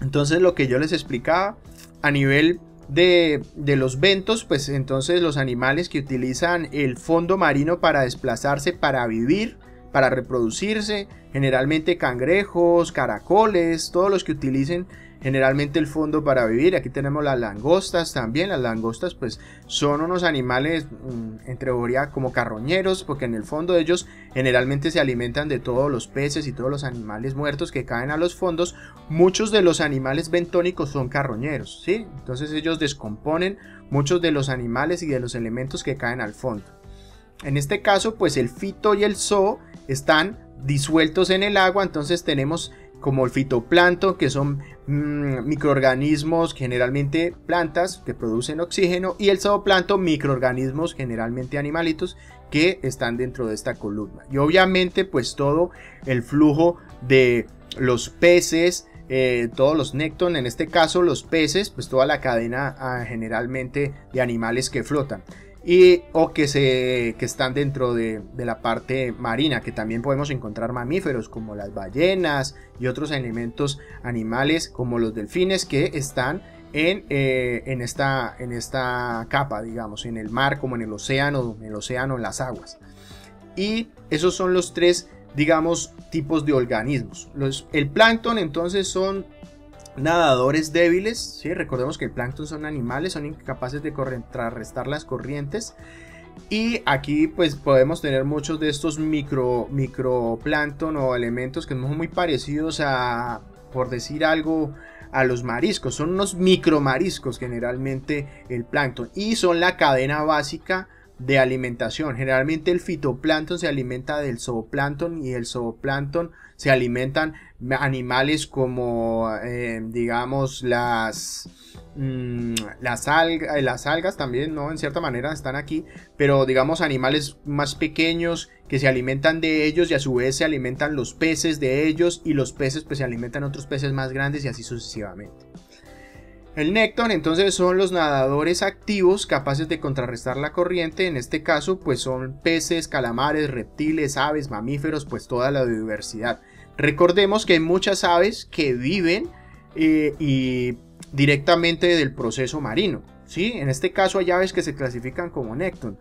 entonces lo que yo les explicaba a nivel de, de, los ventos, pues entonces los animales que utilizan el fondo marino para desplazarse, para vivir, para reproducirse, generalmente cangrejos, caracoles, todos los que utilicen generalmente el fondo para vivir. Aquí tenemos las langostas también. Las langostas pues son unos animales mm, en teoría como carroñeros porque en el fondo ellos generalmente se alimentan de todos los peces y todos los animales muertos que caen a los fondos. Muchos de los animales bentónicos son carroñeros, ¿sí? Entonces ellos descomponen muchos de los animales y de los elementos que caen al fondo. En este caso pues el fito y el zoo están disueltos en el agua, entonces tenemos como el fitoplancton, que son mm, microorganismos, generalmente plantas que producen oxígeno, y el zooplancton, microorganismos, generalmente animalitos, que están dentro de esta columna. Y obviamente, pues todo el flujo de los peces, eh, todos los nécton, en este caso los peces, pues toda la cadena ah, generalmente de animales que flotan y, o que, se, que están dentro de, la parte marina, que también podemos encontrar mamíferos como las ballenas y otros elementos animales como los delfines que están en, eh, en, esta, en esta capa, digamos, en el mar como en el océano, en el océano, en las aguas. Y esos son los tres, digamos, tipos de organismos. Los, el plancton entonces son nadadores débiles, ¿sí? recordemos que el plancton son animales, son incapaces de contrarrestar las corrientes. Y aquí pues podemos tener muchos de estos micro, microplancton o elementos que son muy parecidos a, por decir algo, a los mariscos. Son unos micromariscos generalmente el plancton y son la cadena básica de alimentación. Generalmente el fitoplancton se alimenta del zooplancton y el zooplancton se alimentan animales como eh, digamos las mm, las, algas, las algas también no en cierta manera están aquí pero digamos animales más pequeños que se alimentan de ellos y a su vez se alimentan los peces de ellos y los peces pues se alimentan otros peces más grandes y así sucesivamente. El nécton entonces son los nadadores activos capaces de contrarrestar la corriente, en este caso pues son peces, calamares, reptiles, aves, mamíferos, pues toda la biodiversidad. Recordemos que hay muchas aves que viven eh, y directamente del proceso marino. ¿sí? En este caso hay aves que se clasifican como nécton.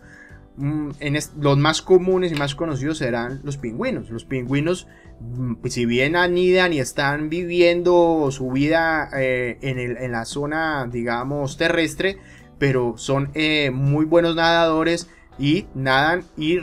Mm, en los más comunes y más conocidos serán los pingüinos. Los pingüinos, mm, pues, si bien anidan y están viviendo su vida eh, en, la zona, digamos, terrestre, pero son eh, muy buenos nadadores y nadan y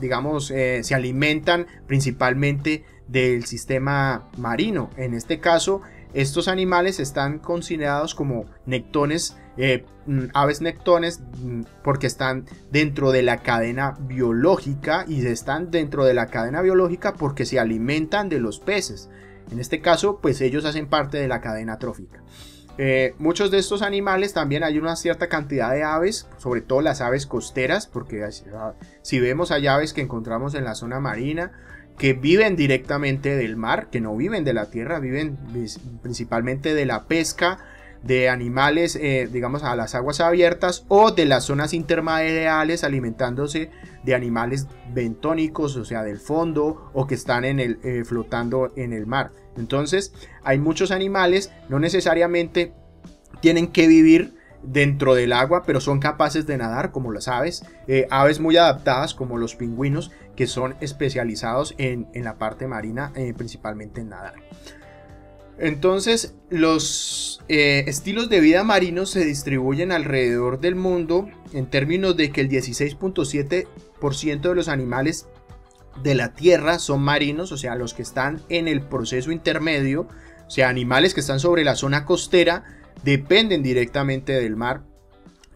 digamos, se alimentan principalmente del sistema marino. En este caso, estos animales están considerados como nectones, eh, mm, aves nectones, mm, porque están dentro de la cadena biológica y están dentro de la cadena biológica porque se alimentan de los peces. En este caso, pues ellos hacen parte de la cadena trófica. Eh, muchos de estos animales también hay una cierta cantidad de aves, sobre todo las aves costeras, porque si vemos hay aves que encontramos en la zona marina, que viven directamente del mar, que no viven de la tierra, viven principalmente de la pesca de animales, eh, digamos, a las aguas abiertas o de las zonas intermareales alimentándose de animales bentónicos, o sea, del fondo o que están en el, eh, flotando en el mar. Entonces, hay muchos animales, no necesariamente tienen que vivir dentro del agua, pero son capaces de nadar como las aves, eh, aves muy adaptadas como los pingüinos, que son especializados en, la parte marina, eh, principalmente en nadar. Entonces, los eh, estilos de vida marinos se distribuyen alrededor del mundo en términos de que el 16.7% de los animales de la Tierra son marinos, o sea, los que están en el proceso intermedio, o sea, animales que están sobre la zona costera, dependen directamente del mar.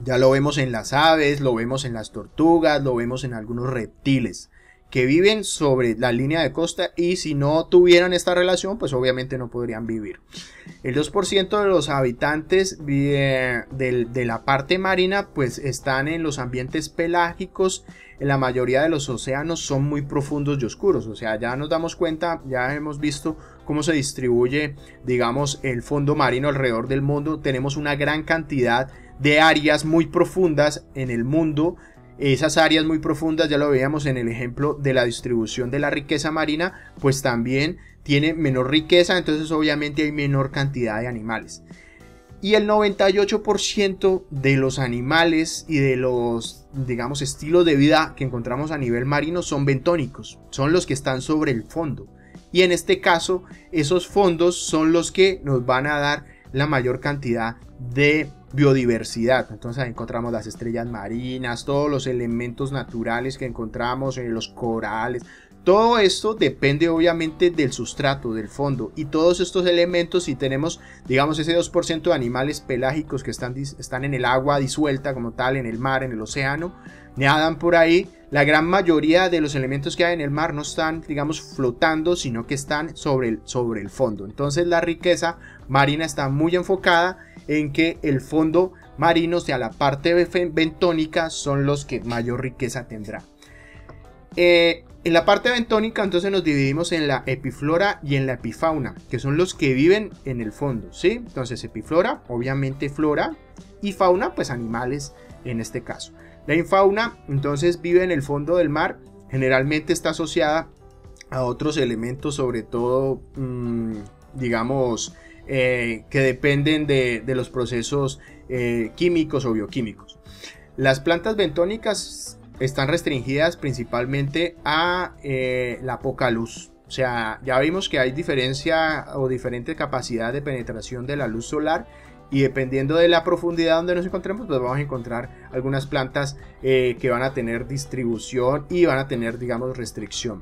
Ya lo vemos en las aves, lo vemos en las tortugas, lo vemos en algunos reptiles que viven sobre la línea de costa y si no tuvieran esta relación, pues obviamente no podrían vivir. El 2% de los habitantes de, de, la parte marina pues están en los ambientes pelágicos. En la mayoría de los océanos son muy profundos y oscuros. O sea, ya nos damos cuenta, ya hemos visto cómo se distribuye, digamos, el fondo marino alrededor del mundo. Tenemos una gran cantidad de áreas muy profundas en el mundo esas áreas muy profundas, ya lo veíamos en el ejemplo de la distribución de la riqueza marina, pues también tiene menor riqueza, entonces obviamente hay menor cantidad de animales. Y el 98% de los animales y de los, digamos, estilos de vida que encontramos a nivel marino son bentónicos, son los que están sobre el fondo. Y en este caso, esos fondos son los que nos van a dar la mayor cantidad de biodiversidad. Entonces encontramos las estrellas marinas, todos los elementos naturales que encontramos en los corales. Todo esto depende obviamente del sustrato, del fondo. Y todos estos elementos, si tenemos, digamos, ese 2% de animales pelágicos que están, están en el agua disuelta como tal, en el mar, en el océano, nadan por ahí, la gran mayoría de los elementos que hay en el mar no están, digamos, flotando, sino que están sobre el, sobre el fondo. Entonces la riqueza marina está muy enfocada en que el fondo marino, o sea, la parte bentónica, son los que mayor riqueza tendrá. Eh, en la parte bentónica entonces nos dividimos en la epiflora y en la epifauna, que son los que viven en el fondo, ¿sí? Entonces epiflora, obviamente flora, y fauna, pues animales en este caso. La infauna entonces vive en el fondo del mar, generalmente está asociada a otros elementos, sobre todo, mm, digamos, eh, que dependen de, los procesos eh, químicos o bioquímicos. Las plantas bentónicas están restringidas principalmente a eh, la poca luz. O sea, ya vimos que hay diferencia o diferente capacidad de penetración de la luz solar y dependiendo de la profundidad donde nos encontremos, pues vamos a encontrar algunas plantas que van a tener distribución y van a tener, digamos, restricción.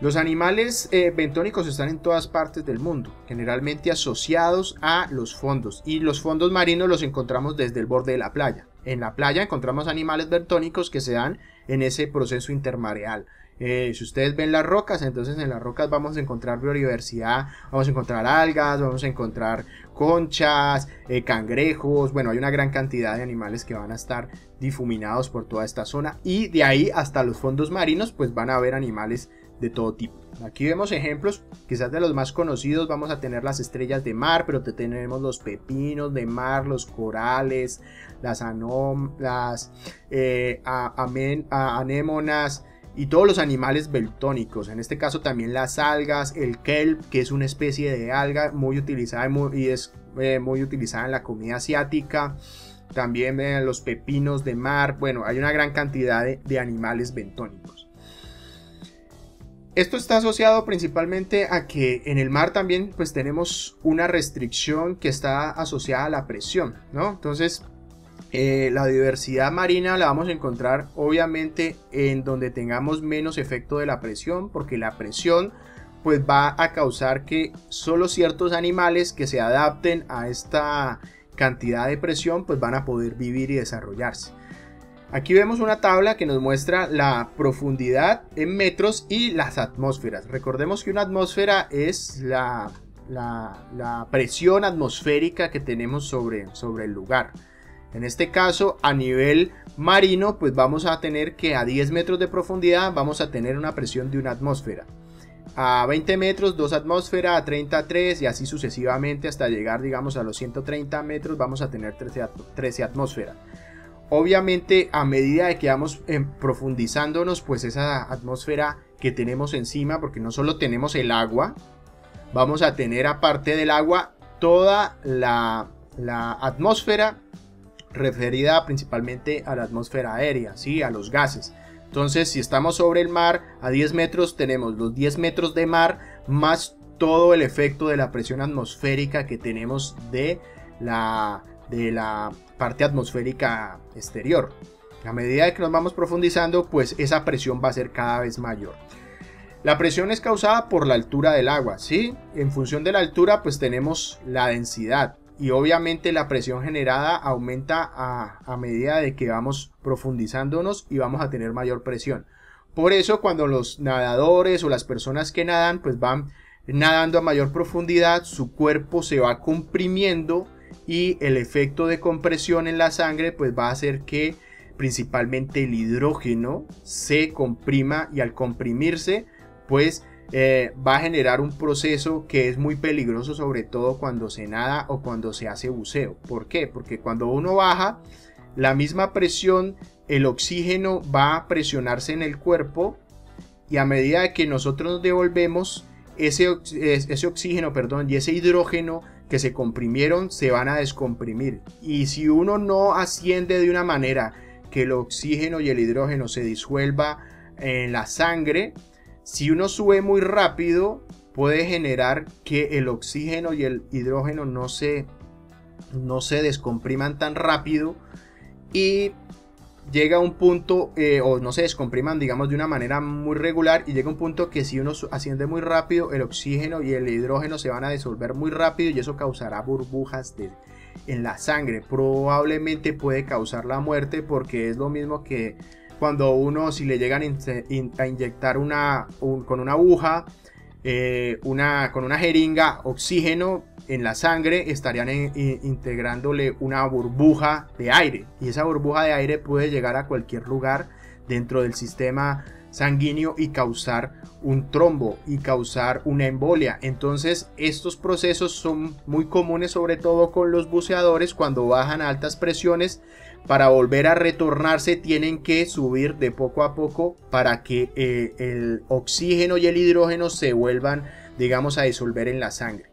Los animales eh, bentónicos están en todas partes del mundo, generalmente asociados a los fondos y los fondos marinos los encontramos desde el borde de la playa. En la playa encontramos animales bentónicos que se dan en ese proceso intermareal. Eh, si ustedes ven las rocas, entonces en las rocas vamos a encontrar biodiversidad, vamos a encontrar algas, vamos a encontrar conchas, eh, cangrejos, bueno, hay una gran cantidad de animales que van a estar difuminados por toda esta zona y de ahí hasta los fondos marinos pues van a haber animales de todo tipo. Aquí vemos ejemplos, quizás de los más conocidos vamos a tener las estrellas de mar, pero te tenemos los pepinos de mar, los corales, las, las eh, anémonas y todos los animales bentónicos. En este caso también las algas, el kelp, que es una especie de alga muy utilizada y, es eh, muy utilizada en la comida asiática. También eh, los pepinos de mar. Bueno, hay una gran cantidad de animales bentónicos. Esto está asociado principalmente a que en el mar también pues tenemos una restricción que está asociada a la presión, ¿no? Entonces eh, la diversidad marina la vamos a encontrar obviamente en donde tengamos menos efecto de la presión, porque la presión pues va a causar que solo ciertos animales que se adapten a esta cantidad de presión pues van a poder vivir y desarrollarse. Aquí vemos una tabla que nos muestra la profundidad en metros y las atmósferas. Recordemos que una atmósfera es la, presión atmosférica que tenemos sobre, sobre el lugar. En este caso, a nivel marino, pues vamos a tener que a 10 metros de profundidad vamos a tener una presión de una atmósfera. A 20 metros, 2 atmósferas, a 33 y así sucesivamente hasta llegar, digamos, a los 130 metros vamos a tener 13, 13 atmósferas. Obviamente a medida de que vamos eh, profundizándonos, pues esa atmósfera que tenemos encima, porque no solo tenemos el agua, vamos a tener aparte del agua toda la, atmósfera referida principalmente a la atmósfera aérea, ¿sí? a los gases. Entonces, si estamos sobre el mar a 10 metros, tenemos los 10 metros de mar más todo el efecto de la presión atmosférica que tenemos de la, de la parte atmosférica exterior. A medida que nos vamos profundizando, pues esa presión va a ser cada vez mayor. La presión es causada por la altura del agua, ¿sí? En función de la altura, pues tenemos la densidad. Y obviamente la presión generada aumenta a, medida de que vamos profundizándonos y vamos a tener mayor presión. Por eso cuando los nadadores o las personas que nadan pues van nadando a mayor profundidad, su cuerpo se va comprimiendo y el efecto de compresión en la sangre pues va a hacer que principalmente el hidrógeno se comprima y al comprimirse pues eh, va a generar un proceso que es muy peligroso sobre todo cuando se nada o cuando se hace buceo. ¿Por qué? Porque cuando uno baja la misma presión el oxígeno va a presionarse en el cuerpo y a medida que nosotros nos devolvemos ese, ese oxígeno perdón, y ese hidrógeno que se comprimieron se van a descomprimir. Y si uno no asciende de una manera que el oxígeno y el hidrógeno se disuelva en la sangre, si uno sube muy rápido puede generar que el oxígeno y el hidrógeno no se, no se descompriman tan rápido y llega un punto, eh, o no se descompriman, digamos, de una manera muy regular, y llega un punto que si uno asciende muy rápido, el oxígeno y el hidrógeno se van a disolver muy rápido y eso causará burbujas en la sangre. Probablemente puede causar la muerte porque es lo mismo que cuando uno, si le llegan a inyectar una, con una aguja, eh, una, con una jeringa, oxígeno, en la sangre estarían integrándole una burbuja de aire y esa burbuja de aire puede llegar a cualquier lugar dentro del sistema sanguíneo y causar un trombo y causar una embolia. Entonces estos procesos son muy comunes sobre todo con los buceadores cuando bajan a altas presiones. Para volver a retornarse tienen que subir de poco a poco para que eh, el oxígeno y el hidrógeno se vuelvan digamos a disolver en la sangre.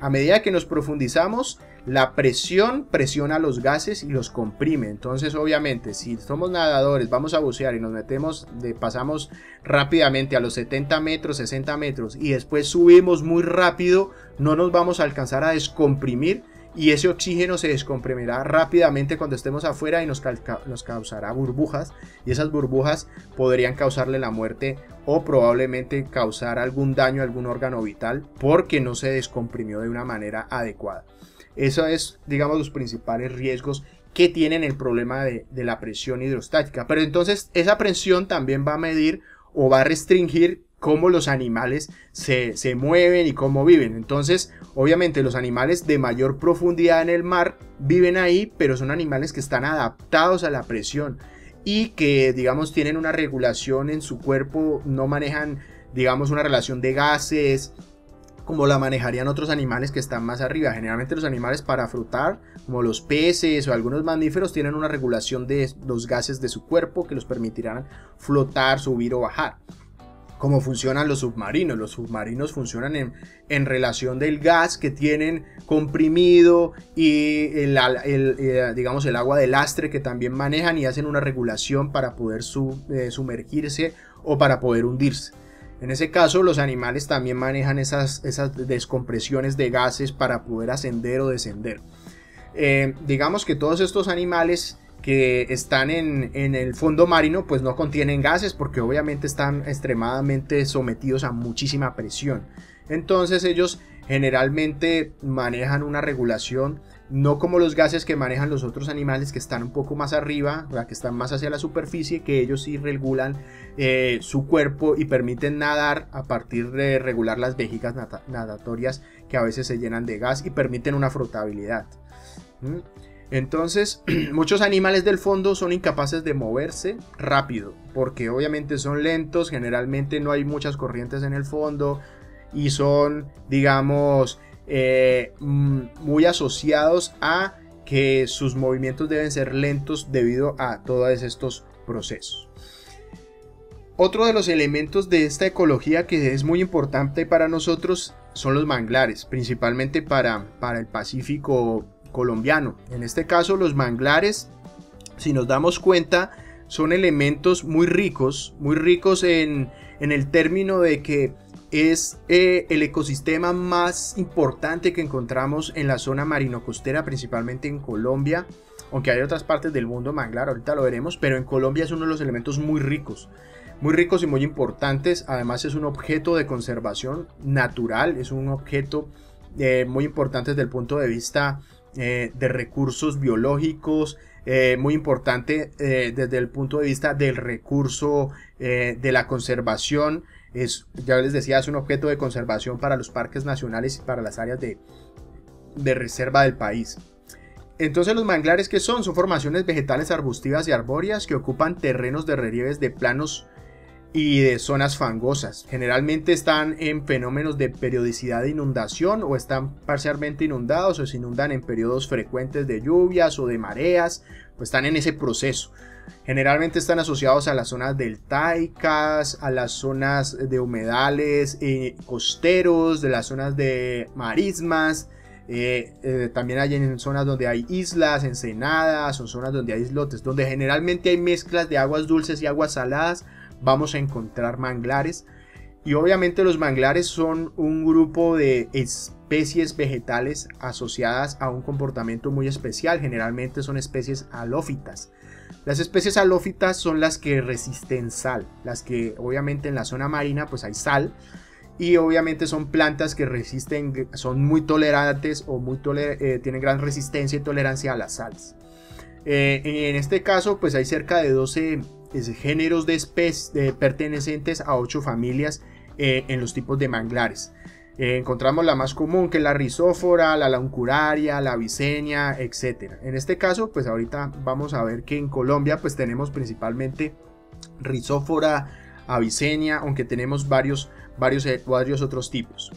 A medida que nos profundizamos, la presión presiona los gases y los comprime. Entonces, obviamente, si somos nadadores, vamos a bucear y nos metemos, de, pasamos rápidamente a los 70 metros, 60 metros y después subimos muy rápido, no nos vamos a alcanzar a descomprimir y ese oxígeno se descomprimirá rápidamente cuando estemos afuera y nos, nos, causará burbujas y esas burbujas podrían causarle la muerte o probablemente causar algún daño a algún órgano vital porque no se descomprimió de una manera adecuada. Eso es, digamos, los principales riesgos que tienen el problema de, de la presión hidrostática. Pero entonces esa presión también va a medir o va a restringir cómo los animales se, mueven y cómo viven. Entonces, obviamente los animales de mayor profundidad en el mar viven ahí, pero son animales que están adaptados a la presión y que, digamos, tienen una regulación en su cuerpo, no manejan, digamos, una relación de gases como la manejarían otros animales que están más arriba. Generalmente los animales para frutar, como los peces o algunos mamíferos, tienen una regulación de los gases de su cuerpo que los permitirán flotar, subir o bajar cómo funcionan los submarinos. Los submarinos funcionan en, relación del gas que tienen comprimido y el, eh, digamos el agua de lastre que también manejan y hacen una regulación para poder eh, sumergirse o para poder hundirse. En ese caso, los animales también manejan esas, esas descompresiones de gases para poder ascender o descender. Eh, digamos que todos estos animales que están en, el fondo marino pues no contienen gases porque obviamente están extremadamente sometidos a muchísima presión. Entonces ellos generalmente manejan una regulación no como los gases que manejan los otros animales que están un poco más arriba, que están más hacia la superficie, que ellos sí regulan eh, su cuerpo y permiten nadar a partir de regular las vejigas nadatorias que a veces se llenan de gas y permiten una frotabilidad. ¿Mm? Entonces, muchos animales del fondo son incapaces de moverse rápido, porque obviamente son lentos, generalmente no hay muchas corrientes en el fondo y son, digamos, eh, mm, muy asociados a que sus movimientos deben ser lentos debido a todos estos procesos. Otro de los elementos de esta ecología que es muy importante para nosotros son los manglares, principalmente para, para el Pacífico colombiano. En este caso los manglares, si nos damos cuenta, son elementos muy ricos, muy ricos en, el término de que es eh, el ecosistema más importante que encontramos en la zona marino-costera, principalmente en Colombia, aunque hay otras partes del mundo manglar, ahorita lo veremos, pero en Colombia es uno de los elementos muy ricos, muy ricos y muy importantes, además es un objeto de conservación natural, es un objeto eh, muy importante desde el punto de vista eh, de recursos biológicos, eh, muy importante eh, desde el punto de vista del recurso de la conservación. Es, ya les decía, es un objeto de conservación para los parques nacionales y para las áreas de, de reserva del país. Entonces los manglares que son son formaciones vegetales arbustivas y arbóreas que ocupan terrenos de relieves de planos y de zonas fangosas. Generalmente están en fenómenos de periodicidad de inundación o están parcialmente inundados o se inundan en periodos frecuentes de lluvias o de mareas, o están en ese proceso. Generalmente están asociados a las zonas deltaicas, a las zonas de humedales eh, costeros, de las zonas de marismas. Eh, eh, también hay en zonas donde hay islas, ensenadas, o zonas donde hay islotes, donde generalmente hay mezclas de aguas dulces y aguas saladas vamos a encontrar manglares. Y obviamente los manglares son un grupo de especies vegetales asociadas a un comportamiento muy especial. Generalmente son especies halófitas. Las especies halófitas son las que resisten sal. Las que obviamente en la zona marina pues hay sal. Y obviamente son plantas que resisten, son muy tolerantes o muy eh, tienen gran resistencia y tolerancia a las sales. Eh, en este caso pues hay cerca de 12 géneros de especies pertenecientes a ocho familias eh, en los tipos de manglares. Eh, encontramos la más común que es la rizófora, la launcuraria, la vicenia, etc. En este caso, pues ahorita vamos a ver que en Colombia pues tenemos principalmente rizófora, avicenia, aunque tenemos varios, varios, eh, varios otros tipos.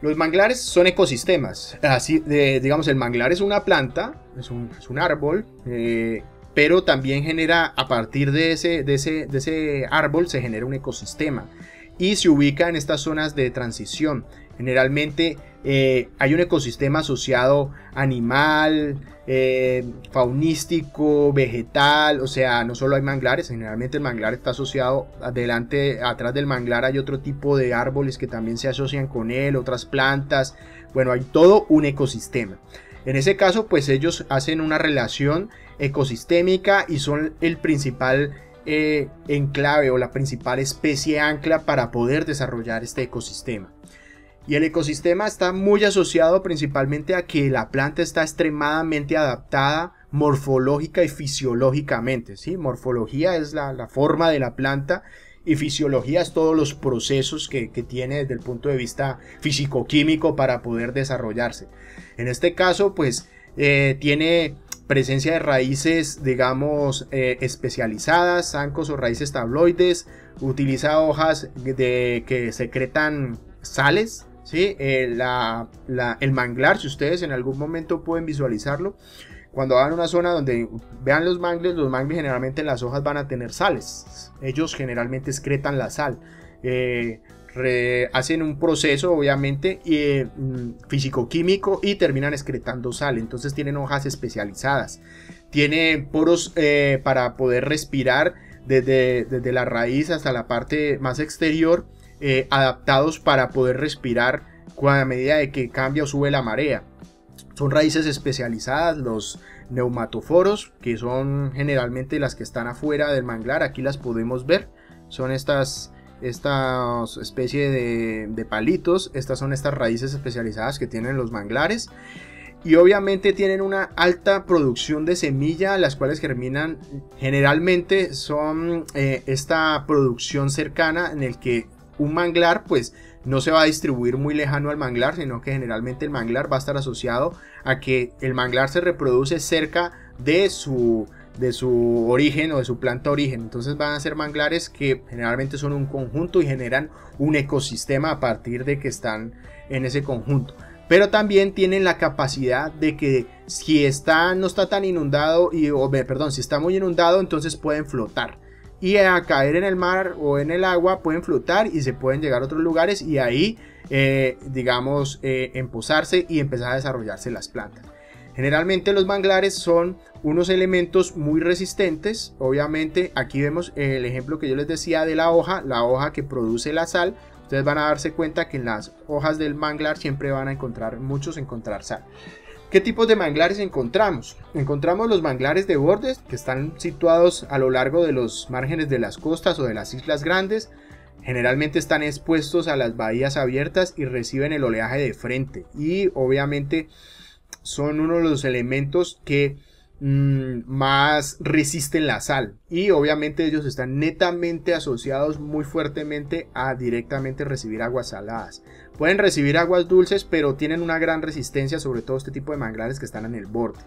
Los manglares son ecosistemas. Así, digamos, el manglar es una planta, es un, es un árbol pero también genera, a partir de ese, de ese, de ese árbol, se genera un ecosistema y se ubica en estas zonas de transición. Generalmente eh, hay un ecosistema asociado animal, eh, faunístico, vegetal, o sea, no solo hay manglares, generalmente el manglar está asociado adelante, atrás del manglar hay otro tipo de árboles que también se asocian con él, otras plantas, bueno, hay todo un ecosistema. En ese caso, pues ellos hacen una relación ecosistémica y son el principal eh, enclave o la principal especie ancla para poder desarrollar este ecosistema. Y el ecosistema está muy asociado principalmente a que la planta está extremadamente adaptada morfológica y fisiológicamente. ¿sí? Morfología es la, forma de la planta y fisiología es todos los procesos que, tiene desde el punto de vista físico-químico para poder desarrollarse. En este caso, pues eh, tiene presencia de raíces, digamos, eh, especializadas, zancos o raíces tabloides, utiliza hojas de, que secretan sales, ¿sí? Eh, el manglar, si ustedes en algún momento pueden visualizarlo, cuando a una zona donde vean los mangles, los mangles generalmente en las hojas van a tener sales, ellos generalmente excretan la sal hacen un proceso obviamente eh, físico-químico y terminan excretando sal. Entonces tienen hojas especializadas. Tiene poros eh, para poder respirar desde, desde, la raíz hasta la parte más exterior, eh, adaptados para poder respirar a medida de que cambia o sube la marea. Son raíces especializadas, los neumatoforos, que son generalmente las que están afuera del manglar. Aquí las podemos ver. Son estas esta especie de, palitos. Estas son estas raíces especializadas que tienen los manglares. Y obviamente tienen una alta producción de semilla, las cuales germinan generalmente son eh, esta producción cercana en el que un manglar pues no se va a distribuir muy lejano al manglar, sino que generalmente el manglar va a estar asociado a que el manglar se reproduce cerca de su de su origen o de su planta origen. Entonces van a ser manglares que generalmente son un conjunto y generan un ecosistema a partir de que están en ese conjunto. Pero también tienen la capacidad de que si está no está tan inundado y o, perdón, si está muy inundado, entonces pueden flotar. Y a caer en el mar o en el agua pueden flotar y se pueden llegar a otros lugares y ahí, eh, digamos, eh, emposarse y empezar a desarrollarse las plantas. Generalmente los manglares son unos elementos muy resistentes. Obviamente aquí vemos el ejemplo que yo les decía de la hoja, la hoja que produce la sal. Ustedes van a darse cuenta que en las hojas del manglar siempre van a encontrar, muchos encontrar sal. ¿Qué tipos de manglares encontramos? Encontramos los manglares de bordes que están situados a lo largo de los márgenes de las costas o de las islas grandes. Generalmente están expuestos a las bahías abiertas y reciben el oleaje de frente. Y obviamente son uno de los elementos que mm, más resisten la sal. Y obviamente ellos están netamente asociados muy fuertemente a directamente recibir aguas saladas. Pueden recibir aguas dulces, pero tienen una gran resistencia, sobre todo este tipo de manglares que están en el borde.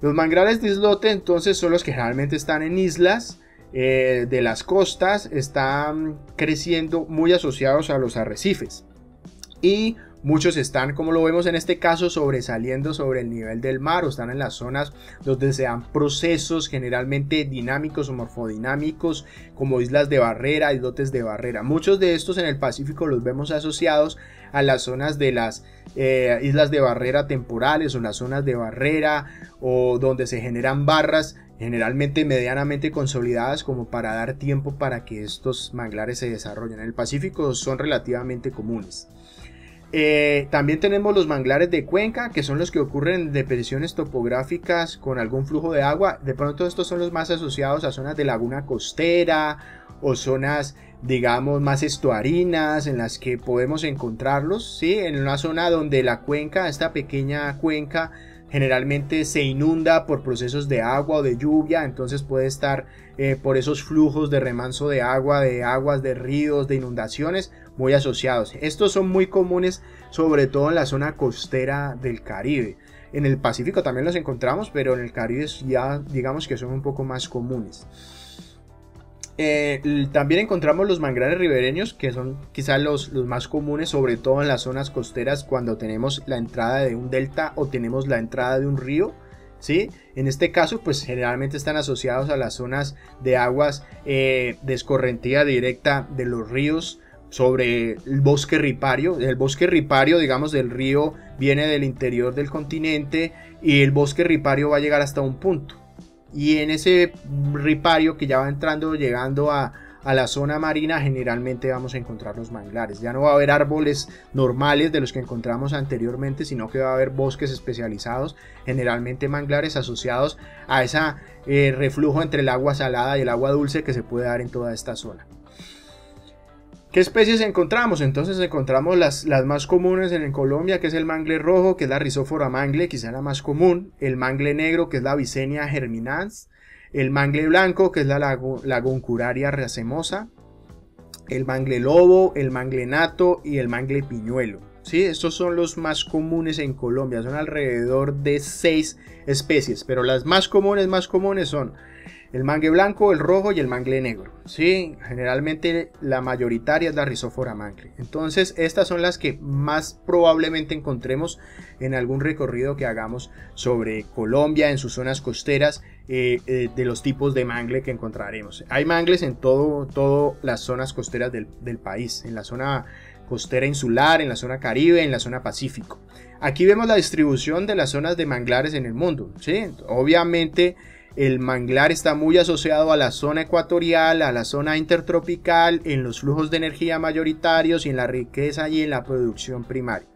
Los manglares de islote entonces son los que generalmente están en islas eh, de las costas, están creciendo muy asociados a los arrecifes. Y Muchos están, como lo vemos en este caso, sobresaliendo sobre el nivel del mar o están en las zonas donde se dan procesos generalmente dinámicos o morfodinámicos como islas de barrera, islotes de barrera. Muchos de estos en el Pacífico los vemos asociados a las zonas de las eh, islas de barrera temporales o las zonas de barrera o donde se generan barras generalmente medianamente consolidadas como para dar tiempo para que estos manglares se desarrollen. En el Pacífico son relativamente comunes. Eh, también tenemos los manglares de cuenca, que son los que ocurren en depresiones topográficas con algún flujo de agua. De pronto estos son los más asociados a zonas de laguna costera o zonas, digamos, más estuarinas en las que podemos encontrarlos, ¿sí? En una zona donde la cuenca, esta pequeña cuenca, generalmente se inunda por procesos de agua o de lluvia, entonces puede estar eh, por esos flujos de remanso de agua, de aguas, de ríos, de inundaciones muy asociados. Estos son muy comunes sobre todo en la zona costera del Caribe. En el Pacífico también los encontramos, pero en el Caribe ya digamos que son un poco más comunes. Eh, también encontramos los manglares ribereños, que son quizás los, los, más comunes, sobre todo en las zonas costeras, cuando tenemos la entrada de un delta o tenemos la entrada de un río. ¿Sí? En este caso, pues generalmente están asociados a las zonas de aguas eh, de escorrentía directa de los ríos sobre el bosque ripario. El bosque ripario, digamos, del río viene del interior del continente y el bosque ripario va a llegar hasta un punto. Y en ese ripario que ya va entrando, llegando a, la zona marina, generalmente vamos a encontrar los manglares. Ya no va a haber árboles normales de los que encontramos anteriormente, sino que va a haber bosques especializados, generalmente manglares asociados a ese eh, reflujo entre el agua salada y el agua dulce que se puede dar en toda esta zona. ¿Qué especies encontramos? Entonces encontramos las, las, más comunes en Colombia, que es el mangle rojo, que es la Rhizophyra mangle, quizá la más común, el mangle negro, que es la Vicenia germinans, el mangle blanco, que es la Lagoncuraria racemosa, el mangle lobo, el mangle nato y el mangle piñuelo. ¿sí? Estos son los más comunes en Colombia, son alrededor de seis especies, pero las más comunes, más comunes son el mangue blanco, el rojo y el mangle negro. ¿sí? Generalmente la mayoritaria es la rizófora mangle. Entonces estas son las que más probablemente encontremos en algún recorrido que hagamos sobre Colombia, en sus zonas costeras, eh, eh, de los tipos de mangle que encontraremos. Hay mangles en todas todo las zonas costeras del, del país, en la zona costera insular, en la zona caribe, en la zona pacífico. Aquí vemos la distribución de las zonas de manglares en el mundo. ¿sí? Obviamente el manglar está muy asociado a la zona ecuatorial, a la zona intertropical, en los flujos de energía mayoritarios y en la riqueza y en la producción primaria.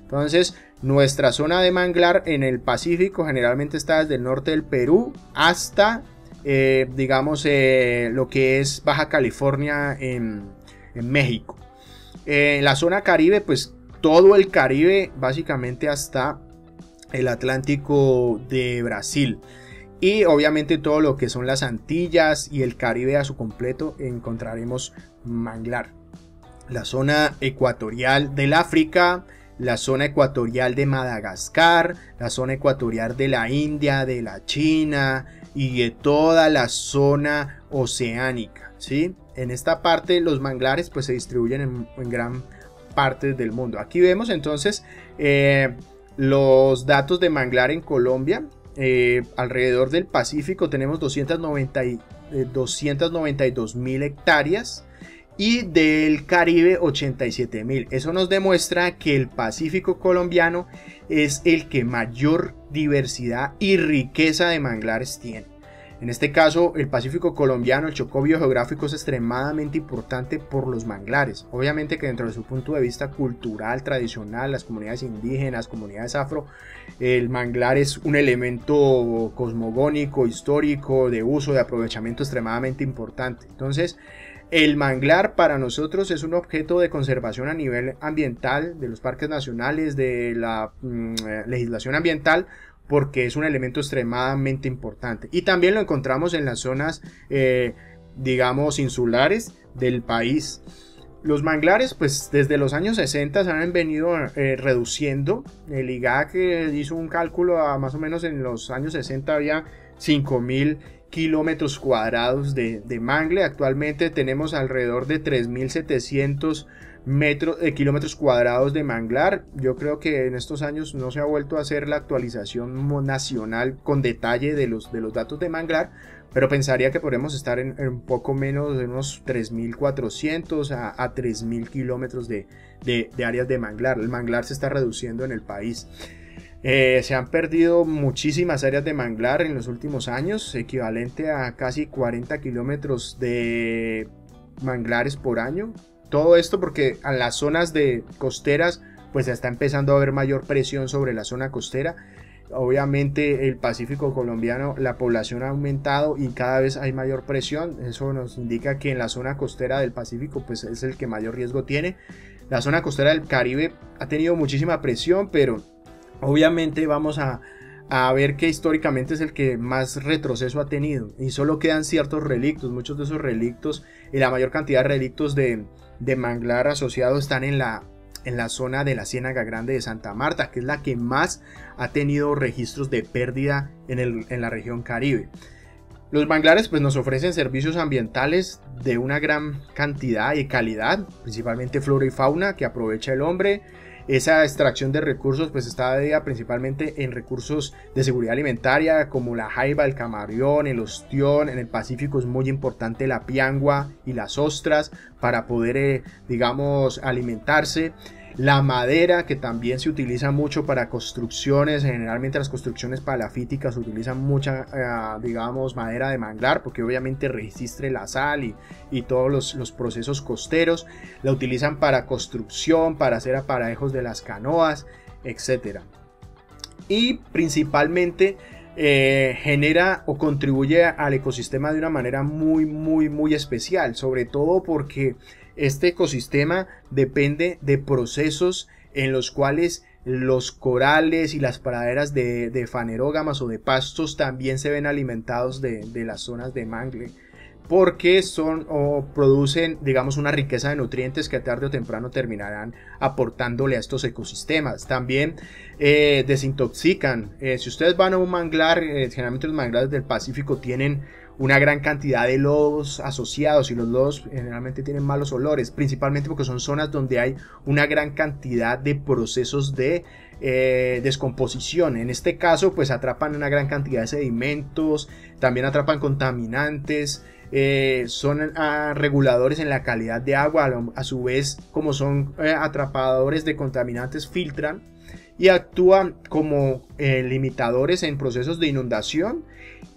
Entonces, nuestra zona de manglar en el Pacífico generalmente está desde el norte del Perú hasta, eh, digamos, eh, lo que es Baja California en, México. en la zona Caribe, pues todo el Caribe, básicamente hasta el Atlántico de Brasil. Y obviamente todo lo que son las Antillas y el Caribe a su completo encontraremos manglar. La zona ecuatorial del África, la zona ecuatorial de Madagascar, la zona ecuatorial de la India, de la China y de toda la zona oceánica. ¿sí? En esta parte los manglares pues se distribuyen en, gran parte del mundo. Aquí vemos entonces eh, los datos de manglar en Colombia. Eh, alrededor del Pacífico tenemos 292 eh, mil hectáreas y del Caribe 87 mil. Eso nos demuestra que el Pacífico colombiano es el que mayor diversidad y riqueza de manglares tiene. En este caso, el Pacífico colombiano, el Chocó biogeográfico es extremadamente importante por los manglares. Obviamente que dentro de su punto de vista cultural, tradicional, las comunidades indígenas, comunidades afro, el manglar es un elemento cosmogónico, histórico, de uso, de aprovechamiento extremadamente importante. Entonces, el manglar para nosotros es un objeto de conservación a nivel ambiental, de los parques nacionales, de la mm, eh, legislación ambiental, porque es un elemento extremadamente importante. Y también lo encontramos en las zonas, eh, digamos, insulares del país. Los manglares, pues desde los años 60 se han venido eh, reduciendo. El IGAC hizo un cálculo a más o menos en los años 60 había 5000 kilómetros cuadrados de, mangle. Actualmente tenemos alrededor de 3700 metros, eh, kilómetros cuadrados de manglar. Yo creo que en estos años no se ha vuelto a hacer la actualización nacional con detalle de los, de los datos de manglar, pero pensaría que podemos estar en, un poco menos de unos 3.400 a, a 3.000 kilómetros de, áreas de manglar. El manglar se está reduciendo en el país. Eh, se han perdido muchísimas áreas de manglar en los últimos años, equivalente a casi 40 kilómetros de manglares por año. Todo esto porque a las zonas de costeras pues está empezando a haber mayor presión sobre la zona costera Obviamente el Pacífico colombiano, la población ha aumentado y cada vez hay mayor presión. Eso nos indica que en la zona costera del Pacífico pues es el que mayor riesgo tiene. La zona costera del Caribe ha tenido muchísima presión, pero obviamente vamos a, ver que históricamente es el que más retroceso ha tenido. Y solo quedan ciertos relictos. Muchos de esos relictos y la mayor cantidad de relictos de, de manglar asociados están en la en la zona de la Ciénaga Grande de Santa Marta, que es la que más ha tenido registros de pérdida en, la región Caribe. Los manglares pues, nos ofrecen servicios ambientales de una gran cantidad y calidad, principalmente flora y fauna que aprovecha el hombre. Esa extracción de recursos pues está dedicada principalmente en recursos de seguridad alimentaria como la jaiba, el camarión, el ostión. En el Pacífico es muy importante la piangua y las ostras para poder, eh, digamos, alimentarse. La madera, que también se utiliza mucho para construcciones, generalmente las construcciones palafíticas utilizan mucha, eh, digamos, madera de manglar, porque obviamente resiste la sal y, y todos los, los, procesos costeros. La utilizan para construcción, para hacer aparejos de las canoas, etc. Y principalmente eh, genera o contribuye al ecosistema de una manera muy, muy, muy especial, sobre todo porque este ecosistema depende de procesos en los cuales los corales y las praderas de, fanerógamas o de pastos también se ven alimentados de, las zonas de mangle porque son o producen digamos una riqueza de nutrientes que tarde o temprano terminarán aportándole a estos ecosistemas. También eh, desintoxican. Eh, si ustedes van a un manglar eh, generalmente los manglares del Pacífico tienen una gran cantidad de lodos asociados y los lodos generalmente tienen malos olores, principalmente porque son zonas donde hay una gran cantidad de procesos de eh, descomposición. En este caso, pues atrapan una gran cantidad de sedimentos, también atrapan contaminantes, eh, son ah, reguladores en la calidad de agua, a, su vez, como son eh, atrapadores de contaminantes, filtran y actúan como limitadores en procesos de inundación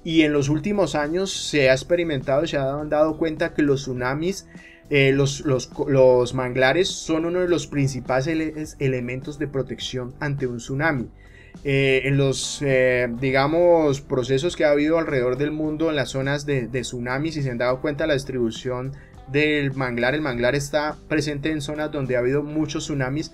y en los últimos años se ha experimentado se han dado cuenta que los tsunamis, eh, los, manglares son uno de los principales elementos de protección ante un tsunami. Eh, en los, eh, digamos, procesos que ha habido alrededor del mundo en las zonas de, de tsunamis, y se han dado cuenta la distribución del manglar, el manglar está presente en zonas donde ha habido muchos tsunamis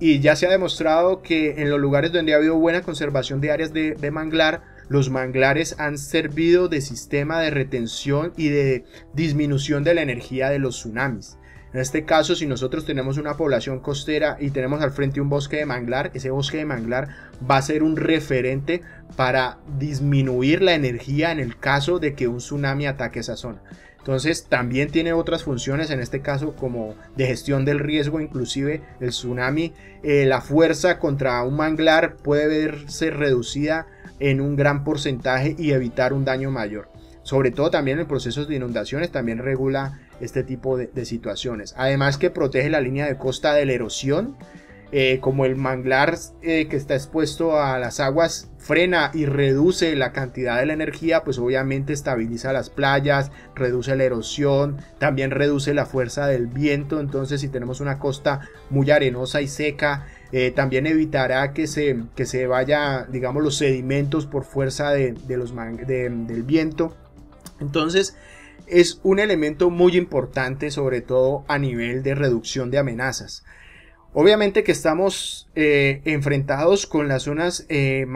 y ya se ha demostrado que en los lugares donde ha habido buena conservación de áreas de, de manglar, los manglares han servido de sistema de retención y de disminución de la energía de los tsunamis. En este caso, si nosotros tenemos una población costera y tenemos al frente un bosque de manglar, ese bosque de manglar va a ser un referente para disminuir la energía en el caso de que un tsunami ataque esa zona. Entonces también tiene otras funciones, en este caso como de gestión del riesgo, inclusive el tsunami, eh, la fuerza contra un manglar puede verse reducida en un gran porcentaje y evitar un daño mayor. Sobre todo también en procesos de inundaciones también regula este tipo de, situaciones. Además que protege la línea de costa de la erosión. Eh, como el manglar eh, que está expuesto a las aguas frena y reduce la cantidad de la energía, pues obviamente estabiliza las playas, reduce la erosión, también reduce la fuerza del viento, entonces si tenemos una costa muy arenosa y seca, eh, también evitará que se, que se vaya, digamos, los sedimentos por fuerza de, los del viento. Entonces, es un elemento muy importante, sobre todo a nivel de reducción de amenazas. Obviamente que estamos eh, enfrentados con las zonas eh,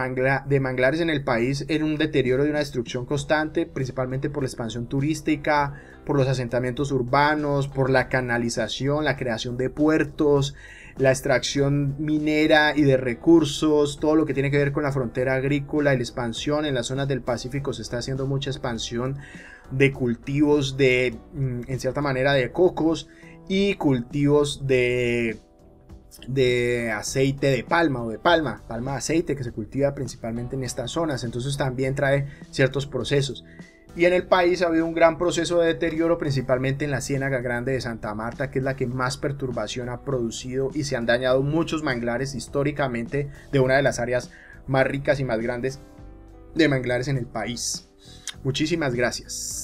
de manglares en el país en un deterioro y una destrucción constante, principalmente por la expansión turística, por los asentamientos urbanos, por la canalización, la creación de puertos, la extracción minera y de recursos, todo lo que tiene que ver con la frontera agrícola la expansión en las zonas del Pacífico se está haciendo mucha expansión de cultivos de, mm, en cierta manera, de cocos y cultivos de de aceite de palma o de palma, palma de aceite que se cultiva principalmente en estas zonas, entonces también trae ciertos procesos. Y en el país ha habido un gran proceso de deterioro, principalmente en la Ciénaga Grande de Santa Marta, que es la que más perturbación ha producido y se han dañado muchos manglares históricamente de una de las áreas más ricas y más grandes de manglares en el país. Muchísimas gracias.